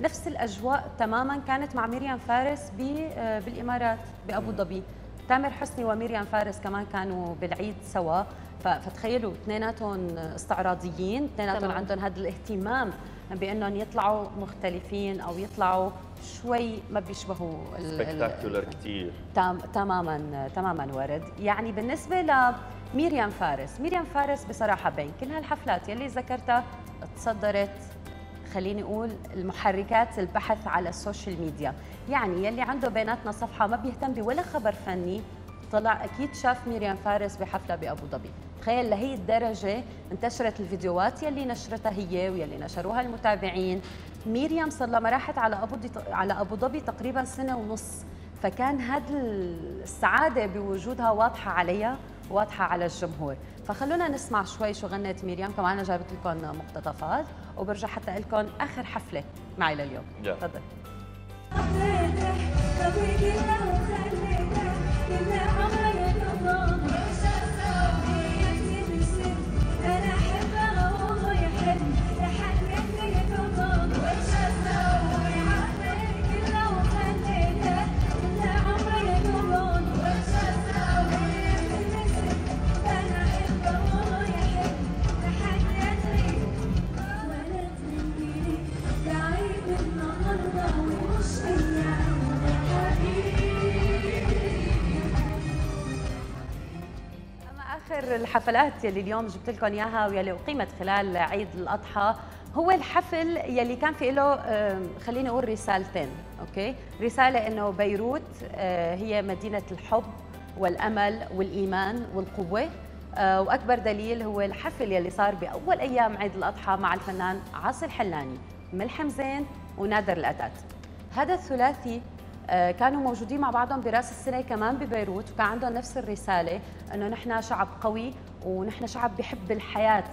نفس الأجواء تماما كانت مع مريم فارس بالإمارات بأبو ظبي. تامر حسني ومريم فارس كمان كانوا بالعيد سوا. فتخيلوا اثنيناتهم استعراضيين اثنيناتهم عندهم هذا الاهتمام بأنهم يطلعوا مختلفين أو يطلعوا شوي ما بيشبهوا سبكتاكولر كثير تماما تماما ورد يعني بالنسبة لميريام فارس. ميريام فارس بصراحة بين كل هالحفلات يلي ذكرتها تصدرت خليني أقول المحركات البحث على ال social media. يعني يلي عنده بيناتنا صفحة ما بيهتم بولا خبر فني طلع أكيد شاف ميريام فارس بحفلة بأبو ظبي. تخيل لهي الدرجة انتشرت الفيديوهات يلي نشرتها هي ويلي نشروها المتابعين. ميريام صار لما راحت على أبو على أبو ظبي تقريبا سنة ونص. فكان هذه السعادة بوجودها واضحة عليها. واضحة على الجمهور. فخلونا نسمع شوي شو غنت ميريام. كمان أنا جايبت لكم مقتطفات وبرجع حتى لكم آخر حفلة معي لليوم. تفضل. أنا الحفلات يلي اليوم جبت لكم إياها ويلي أقيمت خلال عيد الأضحى هو الحفل يلي كان في له خليني أقول رسالتين أوكي؟ رسالة إنه بيروت هي مدينة الحب والأمل والإيمان والقوة وأكبر دليل هو الحفل يلي صار بأول أيام عيد الأضحى مع الفنان عاصي الحلاني ملحم زين ونادر الاتات هذا الثلاثي كانوا موجودين مع بعضهم براس السنة كمان ببيروت وكان عندهم نفس الرسالة إنه نحن شعب قوي ونحن شعب بحب الحياة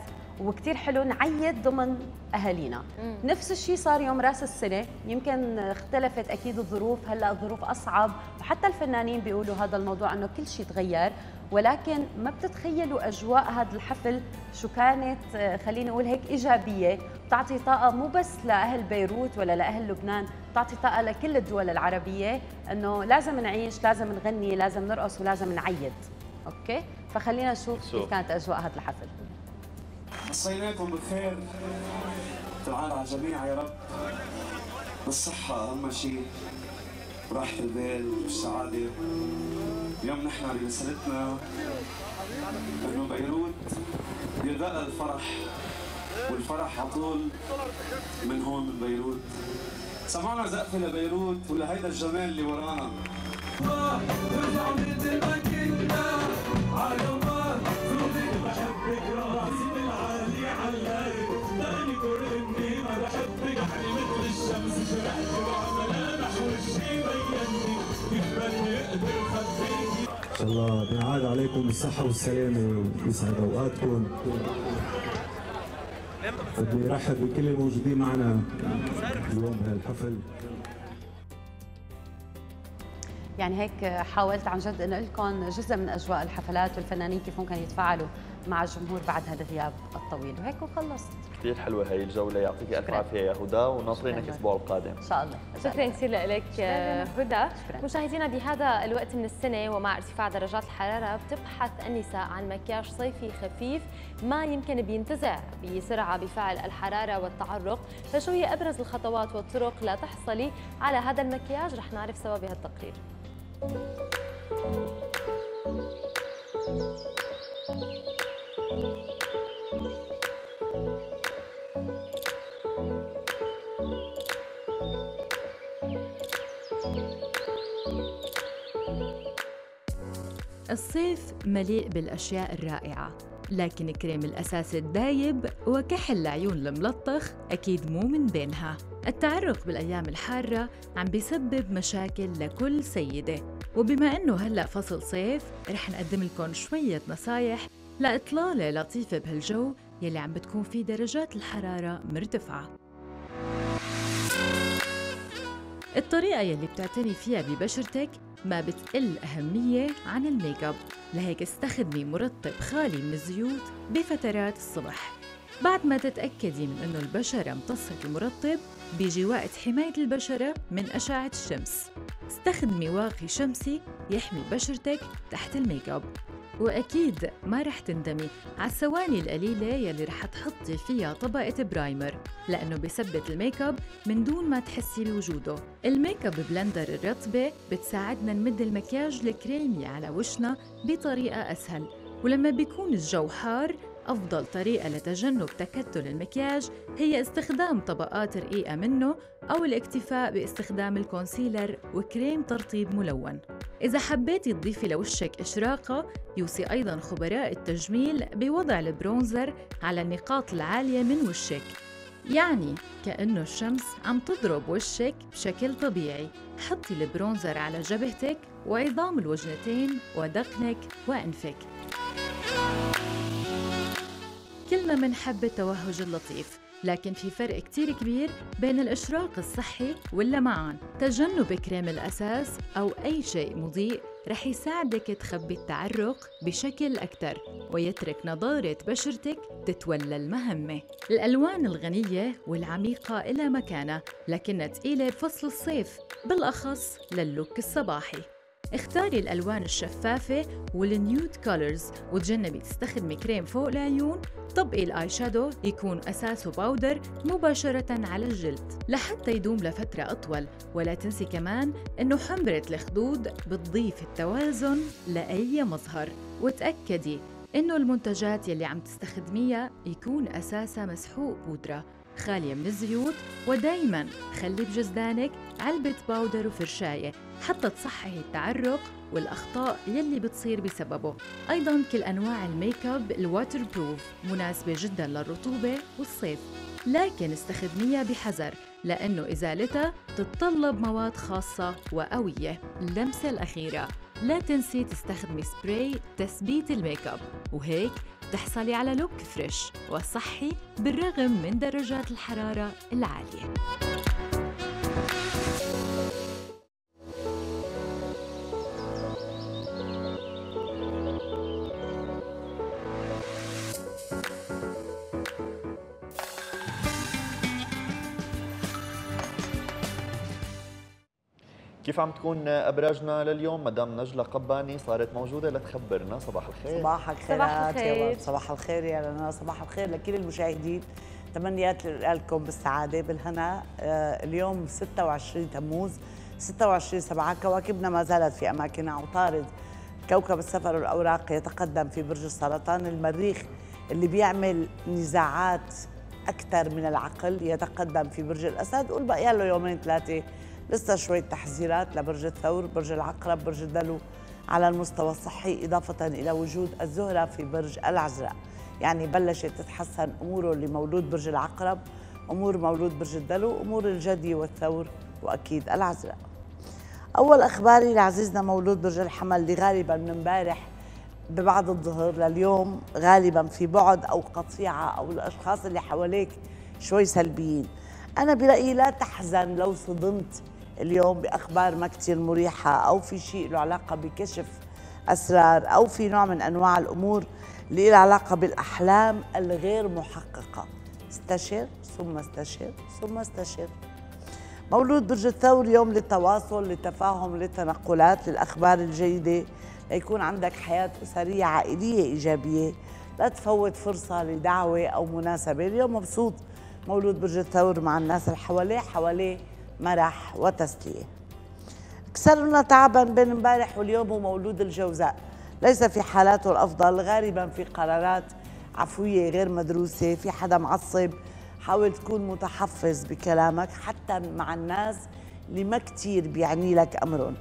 وكثير حلو نعيد ضمن أهالينا مم. نفس الشيء صار يوم راس السنة يمكن اختلفت أكيد الظروف هلأ الظروف أصعب وحتى الفنانين بيقولوا هذا الموضوع إنه كل شيء تغير ولكن ما بتتخيلوا أجواء هذا الحفل شو كانت خليني أقول هيك إيجابية بتعطي طاقة مو بس لأهل بيروت ولا لأهل لبنان بتعطي طاقة لكل الدول العربية إنه لازم نعيش لازم نغني لازم نرقص ولازم نعيد. أوكي؟ فخلينا نشوف كيف كانت أجواء هذا الحفل. مسيناكم بخير. تعالى على الجميع يا رب. بالصحة أهم شيء وراحة البال والسعادة. اليوم نحن برسالتنا إنه بيروت. بيرزقها الفرح والفرح على طول من هون من بيروت. سمعنا زقفة لبيروت ولهيدا الجمال اللي ورانا. الله بينعاد عليكم بالصحة والسلامة ويسعد أوقاتكم. بدي أرحب بكل الموجودين معنا اليوم بهالحفل. يعني هيك حاولت عن جد انقل لكم جزء من أجواء الحفلات والفنانين كيف ممكن يتفاعلوا. مع الجمهور بعد هذا الغياب الطويل. وهيك وخلصت. كثير حلوة هي الجولة يعطيك ألف عافية يا هدى وناصرينك الأسبوع القادم. إن شاء الله. شكرا كثير لك هدى. مشاهدينا بهذا الوقت من السنة ومع ارتفاع درجات الحرارة بتبحث النساء عن مكياج صيفي خفيف ما يمكن بينتزع بسرعة بفعل الحرارة والتعرق. فشو هي أبرز الخطوات والطرق لتحصلي على هذا المكياج؟ رح نعرف سوا بهالتقرير. الصيف مليء بالأشياء الرائعة لكن كريم الأساس الدايب وكحل العيون الملطخ أكيد مو من بينها. التعرق بالأيام الحارة عم بيسبب مشاكل لكل سيدة وبما أنه هلأ فصل صيف رح نقدم لكم شوية نصايح لإطلالة لطيفة بهالجو يلي عم بتكون فيه درجات الحرارة مرتفعة. الطريقة يلي بتعتني فيها ببشرتك ما بتقل أهمية عن الميك أب. لهيك استخدمي مرطب خالي من الزيوت بفترات الصبح. بعد ما تتأكدي من أنه البشرة امتصت المرطب بيجي وقت حماية البشرة من أشعة الشمس. استخدمي واقي شمسي يحمي بشرتك تحت الميك أب. وأكيد ما رح تندمي على الثواني القليلة يلي رح تحطي فيها طبقة primer لأنه بثبت ال make up من دون ما تحسي بوجوده. ال make up blender الرطبة بتساعدنا نمد المكياج الكريمي على وشنا بطريقة أسهل ولما بيكون الجو حار أفضل طريقة لتجنب تكتل المكياج هي استخدام طبقات رقيقة منه أو الاكتفاء باستخدام ال concealer وكريم ترطيب ملون. إذا حبيتي تضيفي لوشك إشراقة يوصي أيضا خبراء التجميل بوضع ال bronzer على النقاط العالية من وشك. يعني كأنه الشمس عم تضرب وشك بشكل طبيعي. حطي البرونزر على جبهتك وعظام الوجنتين ودقنك وأنفك. كلنا منحب التوهج اللطيف لكن في فرق كتير كبير بين الإشراق الصحي واللمعان. تجنب كريم الأساس أو أي شيء مضيء رح يساعدك تخبي التعرق بشكل أكثر ويترك نضارة بشرتك تتولى المهمة. الألوان الغنية والعميقة إلها مكانها لكنها تقيلة بفصل الصيف بالأخص لل look الصباحي. اختاري الألوان الشفافة وال nude colors وتجنبي تستخدمي كريم فوق العيون. طبقي ال eye shadow يكون أساسه powder مباشرة على الجلد. لحتى يدوم لفترة أطول ولا تنسي كمان إنه حمرة الخدود بتضيف التوازن لأي مظهر. وتأكدي إنه المنتجات يلي عم تستخدميها يكون أساسها مسحوق بودرة خالية من الزيوت. ودايما خلي بجزدانك علبة powder وفرشاية. حتى تصححي التعرق والأخطاء يلي بتصير بسببه. أيضا كل أنواع ال make up ال waterproof مناسبة جدا للرطوبة والصيف. لكن استخدميها بحذر لأنه إزالتها تتطلب مواد خاصة وقوية. اللمسة الأخيرة. لا تنسي تستخدمي سبراي تثبيت ال make up. وهيك تحصلي على look fresh وصحي بالرغم من درجات الحرارة العالية. كيف عم تكون أبراجنا لليوم؟ مدام نجلة قباني صارت موجودة لتخبرنا. صباح الخير. صباح الخير. صباح الخير. صباح الخير يا رنا. صباح الخير لكل المشاهدين. تمنيات لكم بالسعادة بالهنا. آه اليوم 26 تموز 26 7 كواكبنا ما زالت في اماكنها عطارد. كوكب السفر والاوراق يتقدم في برج السرطان. المريخ اللي بيعمل نزاعات أكثر من العقل يتقدم في برج الأسد. والبقيه له يومين ثلاثة لسه شوية تحذيرات لبرج الثور برج العقرب برج الدلو على المستوى الصحي إضافة إلى وجود الزهرة في برج العذراء. يعني بلشت تتحسن أموره لمولود برج العقرب أمور مولود برج الدلو أمور الجدي والثور وأكيد العذراء. أول أخباري لعزيزنا مولود برج الحمل اللي غالبا من امبارح ببعد الظهر لليوم غالبا في بعد أو قطيعة أو الأشخاص اللي حواليك شوي سلبيين. أنا برأيي لا تحزن لو صدمت اليوم بأخبار ما كثير مريحة أو في شيء له علاقة بكشف أسرار أو في نوع من أنواع الأمور اللي لها علاقة بالأحلام الغير محققة. استشر ثم استشر ثم استشر مولود برج الثور يوم للتواصل للتفاهم للتنقلات للأخبار الجيدة. ليكون عندك حياة أسرية عائلية إيجابية. لا تفوت فرصة لدعوة أو مناسبة. اليوم مبسوط مولود برج الثور مع الناس اللي حواليه. حواليه مرح وتسلية. كسرنا تعبا بين امبارح واليوم ومولود الجوزاء. ليس في حالاته الأفضل غالبا في قرارات عفوية غير مدروسة في حدا معصب. حاول تكون متحفظ بكلامك حتى مع الناس اللي ما كتير بيعني لك أمرهم.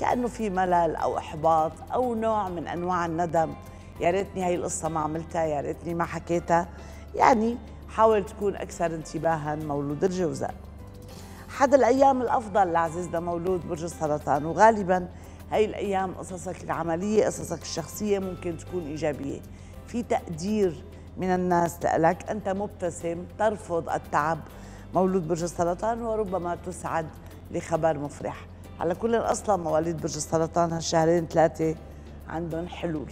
كأنه في ملل أو إحباط أو نوع من أنواع الندم. يا ريتني هي القصة ما عملتها يا ريتني ما حكيتها. يعني حاول تكون أكثر انتباها مولود الجوزاء. حد الأيام الأفضل لعزيزنا مولود برج السرطان. وغالبا هاي الأيام قصصك العملية قصصك الشخصية ممكن تكون إيجابية. في تقدير من الناس لك أنت مبتسم ترفض التعب مولود برج السرطان وربما تسعد لخبر مفرح. على كل أصلا مواليد برج السرطان هالشهرين ثلاثة عندهم حلول.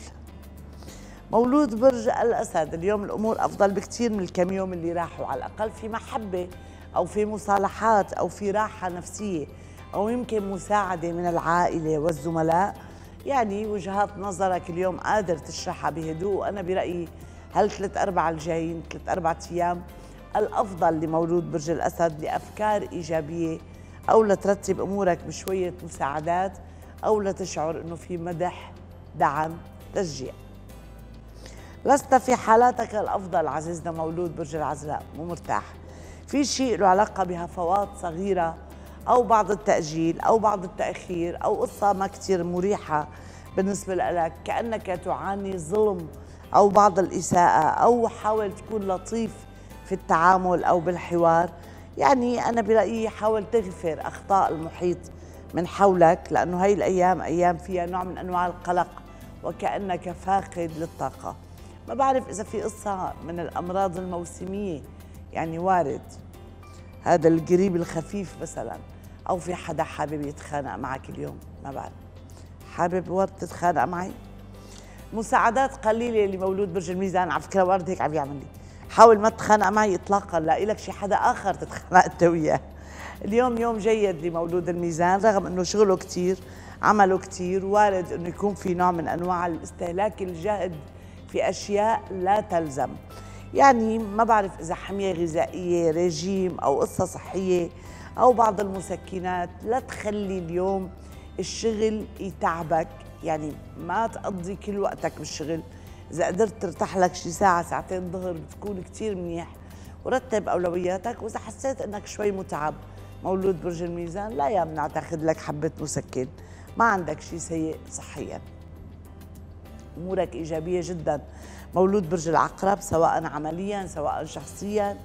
مولود برج الأسد. اليوم الأمور أفضل بكثير من الكم يوم اللي راحوا. على الأقل في محبة أو في مصالحات أو في راحة نفسية أو يمكن مساعدة من العائلة والزملاء. يعني وجهات نظرك اليوم قادر تشرحها بهدوء. أنا برأيي هالثلاث أربع الجايين ثلاث أربع أيام الأفضل لمولود برج الأسد لأفكار إيجابية أو لترتب أمورك بشوية مساعدات أو لتشعر إنه في مدح دعم تشجيع. لست في حالاتك الأفضل عزيزنا مولود برج العذراء مو مرتاح. في شيء له علاقة بهفوات صغيرة أو بعض التأجيل أو بعض التأخير أو قصة ما كثير مريحة بالنسبة لك كأنك تعاني ظلم أو بعض الإساءة أو حاول تكون لطيف في التعامل أو بالحوار. يعني أنا برأيي حاول تغفر أخطاء المحيط من حولك لأنه هي الأيام أيام فيها نوع من أنواع القلق وكأنك فاقد للطاقة. ما بعرف إذا في قصة من الأمراض الموسمية يعني وارد. هذا القريب الخفيف مثلا أو في حدا حابب يتخانق معك اليوم ما بعرف. حابب ورد تتخانق معي؟ مساعدات قليلة لمولود برج الميزان على فكرة ورد هيك عم يعمل لي. حاول ما تتخانق معي اطلاقا لاقي لك شي حدا آخر تتخانق أنت وياه. اليوم يوم جيد لمولود الميزان رغم إنه شغله كثير عمله كثير وارد إنه يكون في نوع من أنواع الاستهلاك الجهد في أشياء لا تلزم. يعني ما بعرف إذا حمية غذائية ريجيم أو قصة صحية أو بعض المسكنات. لا تخلي اليوم الشغل يتعبك. يعني ما تقضي كل وقتك بالشغل. إذا قدرت ترتاح لك شي ساعة ساعتين ظهر بتكون كثير منيح. ورتب أولوياتك. وإذا حسيت إنك شوي متعب مولود برج الميزان لا يمنع تاخذ لك حبة مسكن. ما عندك شيء سيء صحيا. أمورك إيجابية جدا. مولود برج العقرب سواء عمليا سواء شخصيا.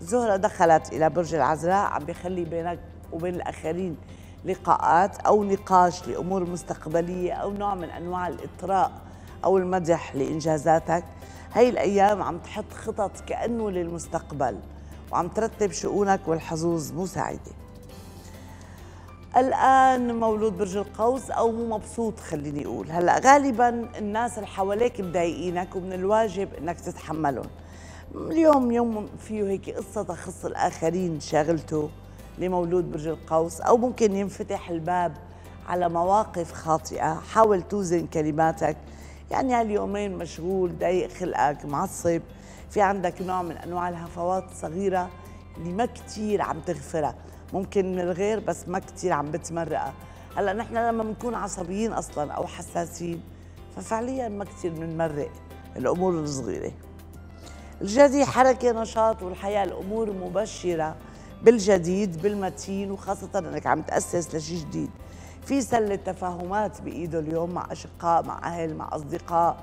زهرة دخلت إلى برج العذراء عم بيخلي بينك وبين الآخرين لقاءات أو نقاش لأمور مستقبلية أو نوع من أنواع الإطراء أو المدح لإنجازاتك. هاي الأيام عم تحط خطط كأنه للمستقبل وعم ترتب شؤونك والحظوظ مساعدة. الآن مولود برج القوس أو مو مبسوط خليني أقول. هلأ غالبا الناس اللي حواليك مضايقينك ومن الواجب أنك تتحملهم. اليوم يوم فيه هيك قصة تخص الآخرين شاغلته لمولود برج القوس أو ممكن ينفتح الباب على مواقف خاطئة. حاول توزن كلماتك. يعني هاليومين مشغول ضايق خلقك معصب. في عندك نوع من أنواع الهفوات الصغيرة اللي ما كتير عم تغفرها. ممكن من الغير بس ما كثير عم بتمرقها. هلأ نحن لما بنكون عصبيين أصلا أو حساسين ففعليا ما كثير بنمرق الأمور الصغيرة. الجدي حركة نشاط والحياة الأمور مبشرة بالجديد بالمتين وخاصة إنك عم تأسس لشيء جديد. في سلة تفاهمات بإيده اليوم مع أشقاء مع أهل مع أصدقاء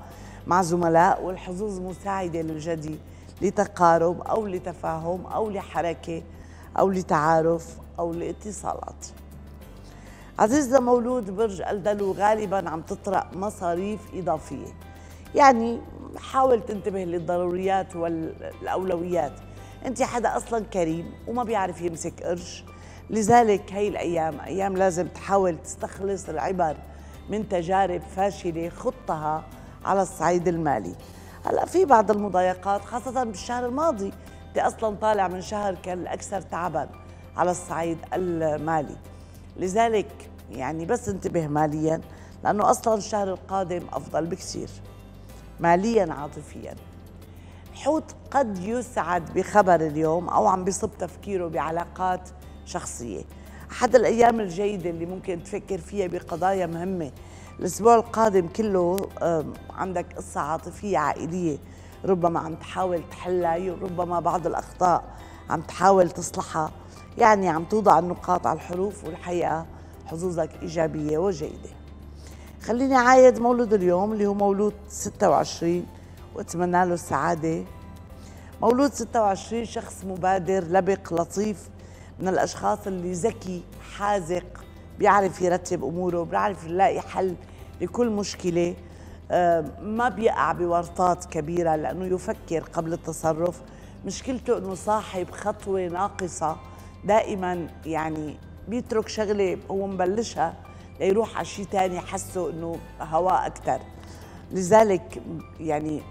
مع زملاء والحظوظ مساعدة للجدي لتقارب أو لتفاهم أو لحركة أو لتعارف. أو الاتصالات. عزيزنا مولود برج الدلو غالبا عم تطرق مصاريف إضافية. يعني حاول تنتبه للضروريات والأولويات. أنت حدا أصلا كريم وما بيعرف يمسك قرش. لذلك هي الأيام أيام لازم تحاول تستخلص العبر من تجارب فاشلة خطها على الصعيد المالي. هلأ في بعض المضايقات خاصة بالشهر الماضي انت أصلا طالع من شهر كان الأكثر تعبا. على الصعيد المالي. لذلك يعني بس انتبه ماليا لأنه أصلا الشهر القادم أفضل بكثير. ماليا عاطفيا. حوت قد يسعد بخبر اليوم أو عم بيصب تفكيره بعلاقات شخصية. أحد الأيام الجيدة اللي ممكن تفكر فيها بقضايا مهمة. الأسبوع القادم كله عندك قصة عاطفية عائلية. ربما عم تحاول تحلها ربما بعض الأخطاء عم تحاول تصلحها. يعني عم توضع النقاط على الحروف والحقيقة حظوظك إيجابية وجيدة. خليني عايد مولود اليوم اللي هو مولود 26 وأتمنى له السعادة. مولود 26 شخص مبادر لبق لطيف من الأشخاص اللي ذكي حازق بيعرف يرتب أموره بيعرف يلاقي حل لكل مشكلة. آه، ما بيقع بورطات كبيرة لأنه يفكر قبل التصرف. مشكلته إنه صاحب خطوة ناقصة. دائما يعني بيترك شغلة هو مبلشها ليروح على شيء ثاني حسه إنه هواء أكثر لذلك يعني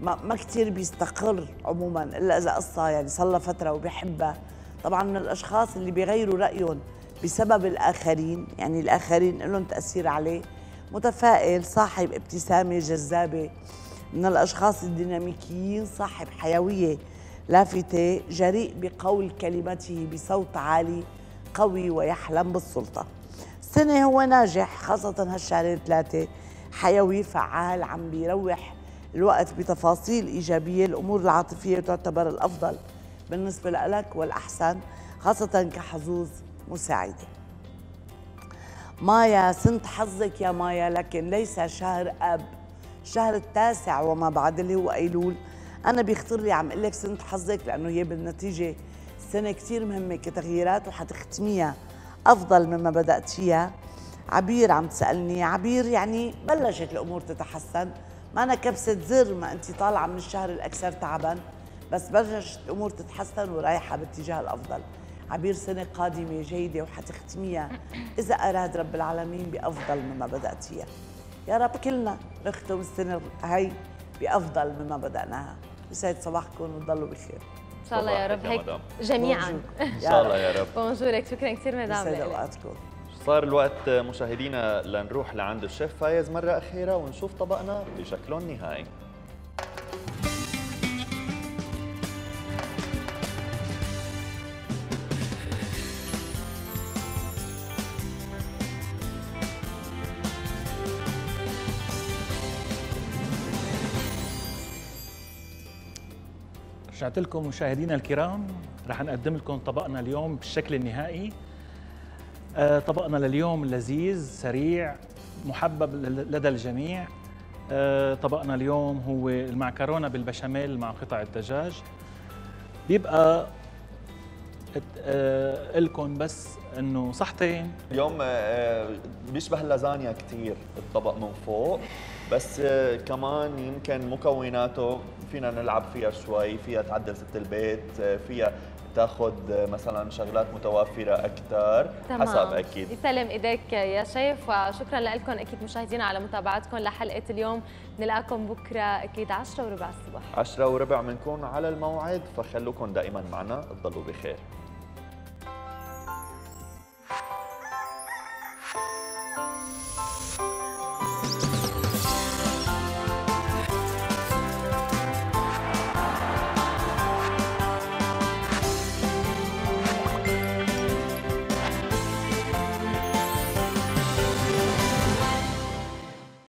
ما ما كثير بيستقر عموما إلا إذا قصة يعني صار لها فترة وبيحبها. طبعا من الأشخاص اللي بيغيروا رأيهم بسبب الآخرين يعني الآخرين لهم تأثير عليه. متفائل صاحب ابتسامة جذابة. من الأشخاص الديناميكيين صاحب حيوية. لافته جريء بقول كلمته بصوت عالي قوي ويحلم بالسلطة. السنة هو ناجح خاصة هالشهرين ثلاثة. حيوي فعال عم بيروح الوقت بتفاصيل إيجابية. الأمور العاطفية تعتبر الأفضل بالنسبة لك والأحسن خاصة كحظوظ مساعدة. مايا سنت حظك يا مايا لكن ليس شهر أب. الشهر التاسع وما بعد اللي هو ايلول أنا بيخطر لي عم أقول لك سنة حظك لأنه هي بالنتيجه سنة كثير مهمة كتغييرات وحتختميها أفضل مما بدأت فيها. عبير عم تسألني عبير يعني بلشت الأمور تتحسن. ما أنا كبسة زر ما انت طالعة من الشهر الأكثر تعبا بس بلشت الأمور تتحسن ورايحة باتجاه الأفضل. عبير سنة قادمة جيدة وحتختميها. إذا أراد رب العالمين بأفضل مما بدأت فيها. يا رب كلنا نختم السنة هي بأفضل مما بدأناها. يسعد صباحكم وتضلوا بخير إن شاء الله يا رب. هيك جميعا. <laughs> إن شاء الله يا رب. بونجورك شكرا كثير مدام. يسعد أوقاتكم. صار الوقت مشاهدينا لنروح لعند الشيف فايز مرة أخيرة ونشوف طبقنا بشكله النهائي. رجعت لكم مشاهدينا الكرام رح نقدم لكم طبقنا اليوم بالشكل النهائي. آه طبقنا لليوم لذيذ سريع محبب لدى الجميع. آه طبقنا اليوم هو المعكرونة بالبشاميل مع قطع الدجاج. بيبقى آه لكم بس إنه صحتين. اليوم بيشبه اللازانيا كثير الطبق من فوق بس كمان يمكن مكوناته فينا نلعب فيها شوي فيها تعدل ست البيت فيها تاخذ مثلا شغلات متوافرة أكثر حسب أكيد. يسلم إيديك يا شيف وشكرا لكم أكيد مشاهدينا على متابعتكم لحلقة اليوم. نلاقيكم بكرة أكيد 10 وربع الصبح. 10 وربع بنكون على الموعد فخلوكم دائما معنا تضلوا بخير.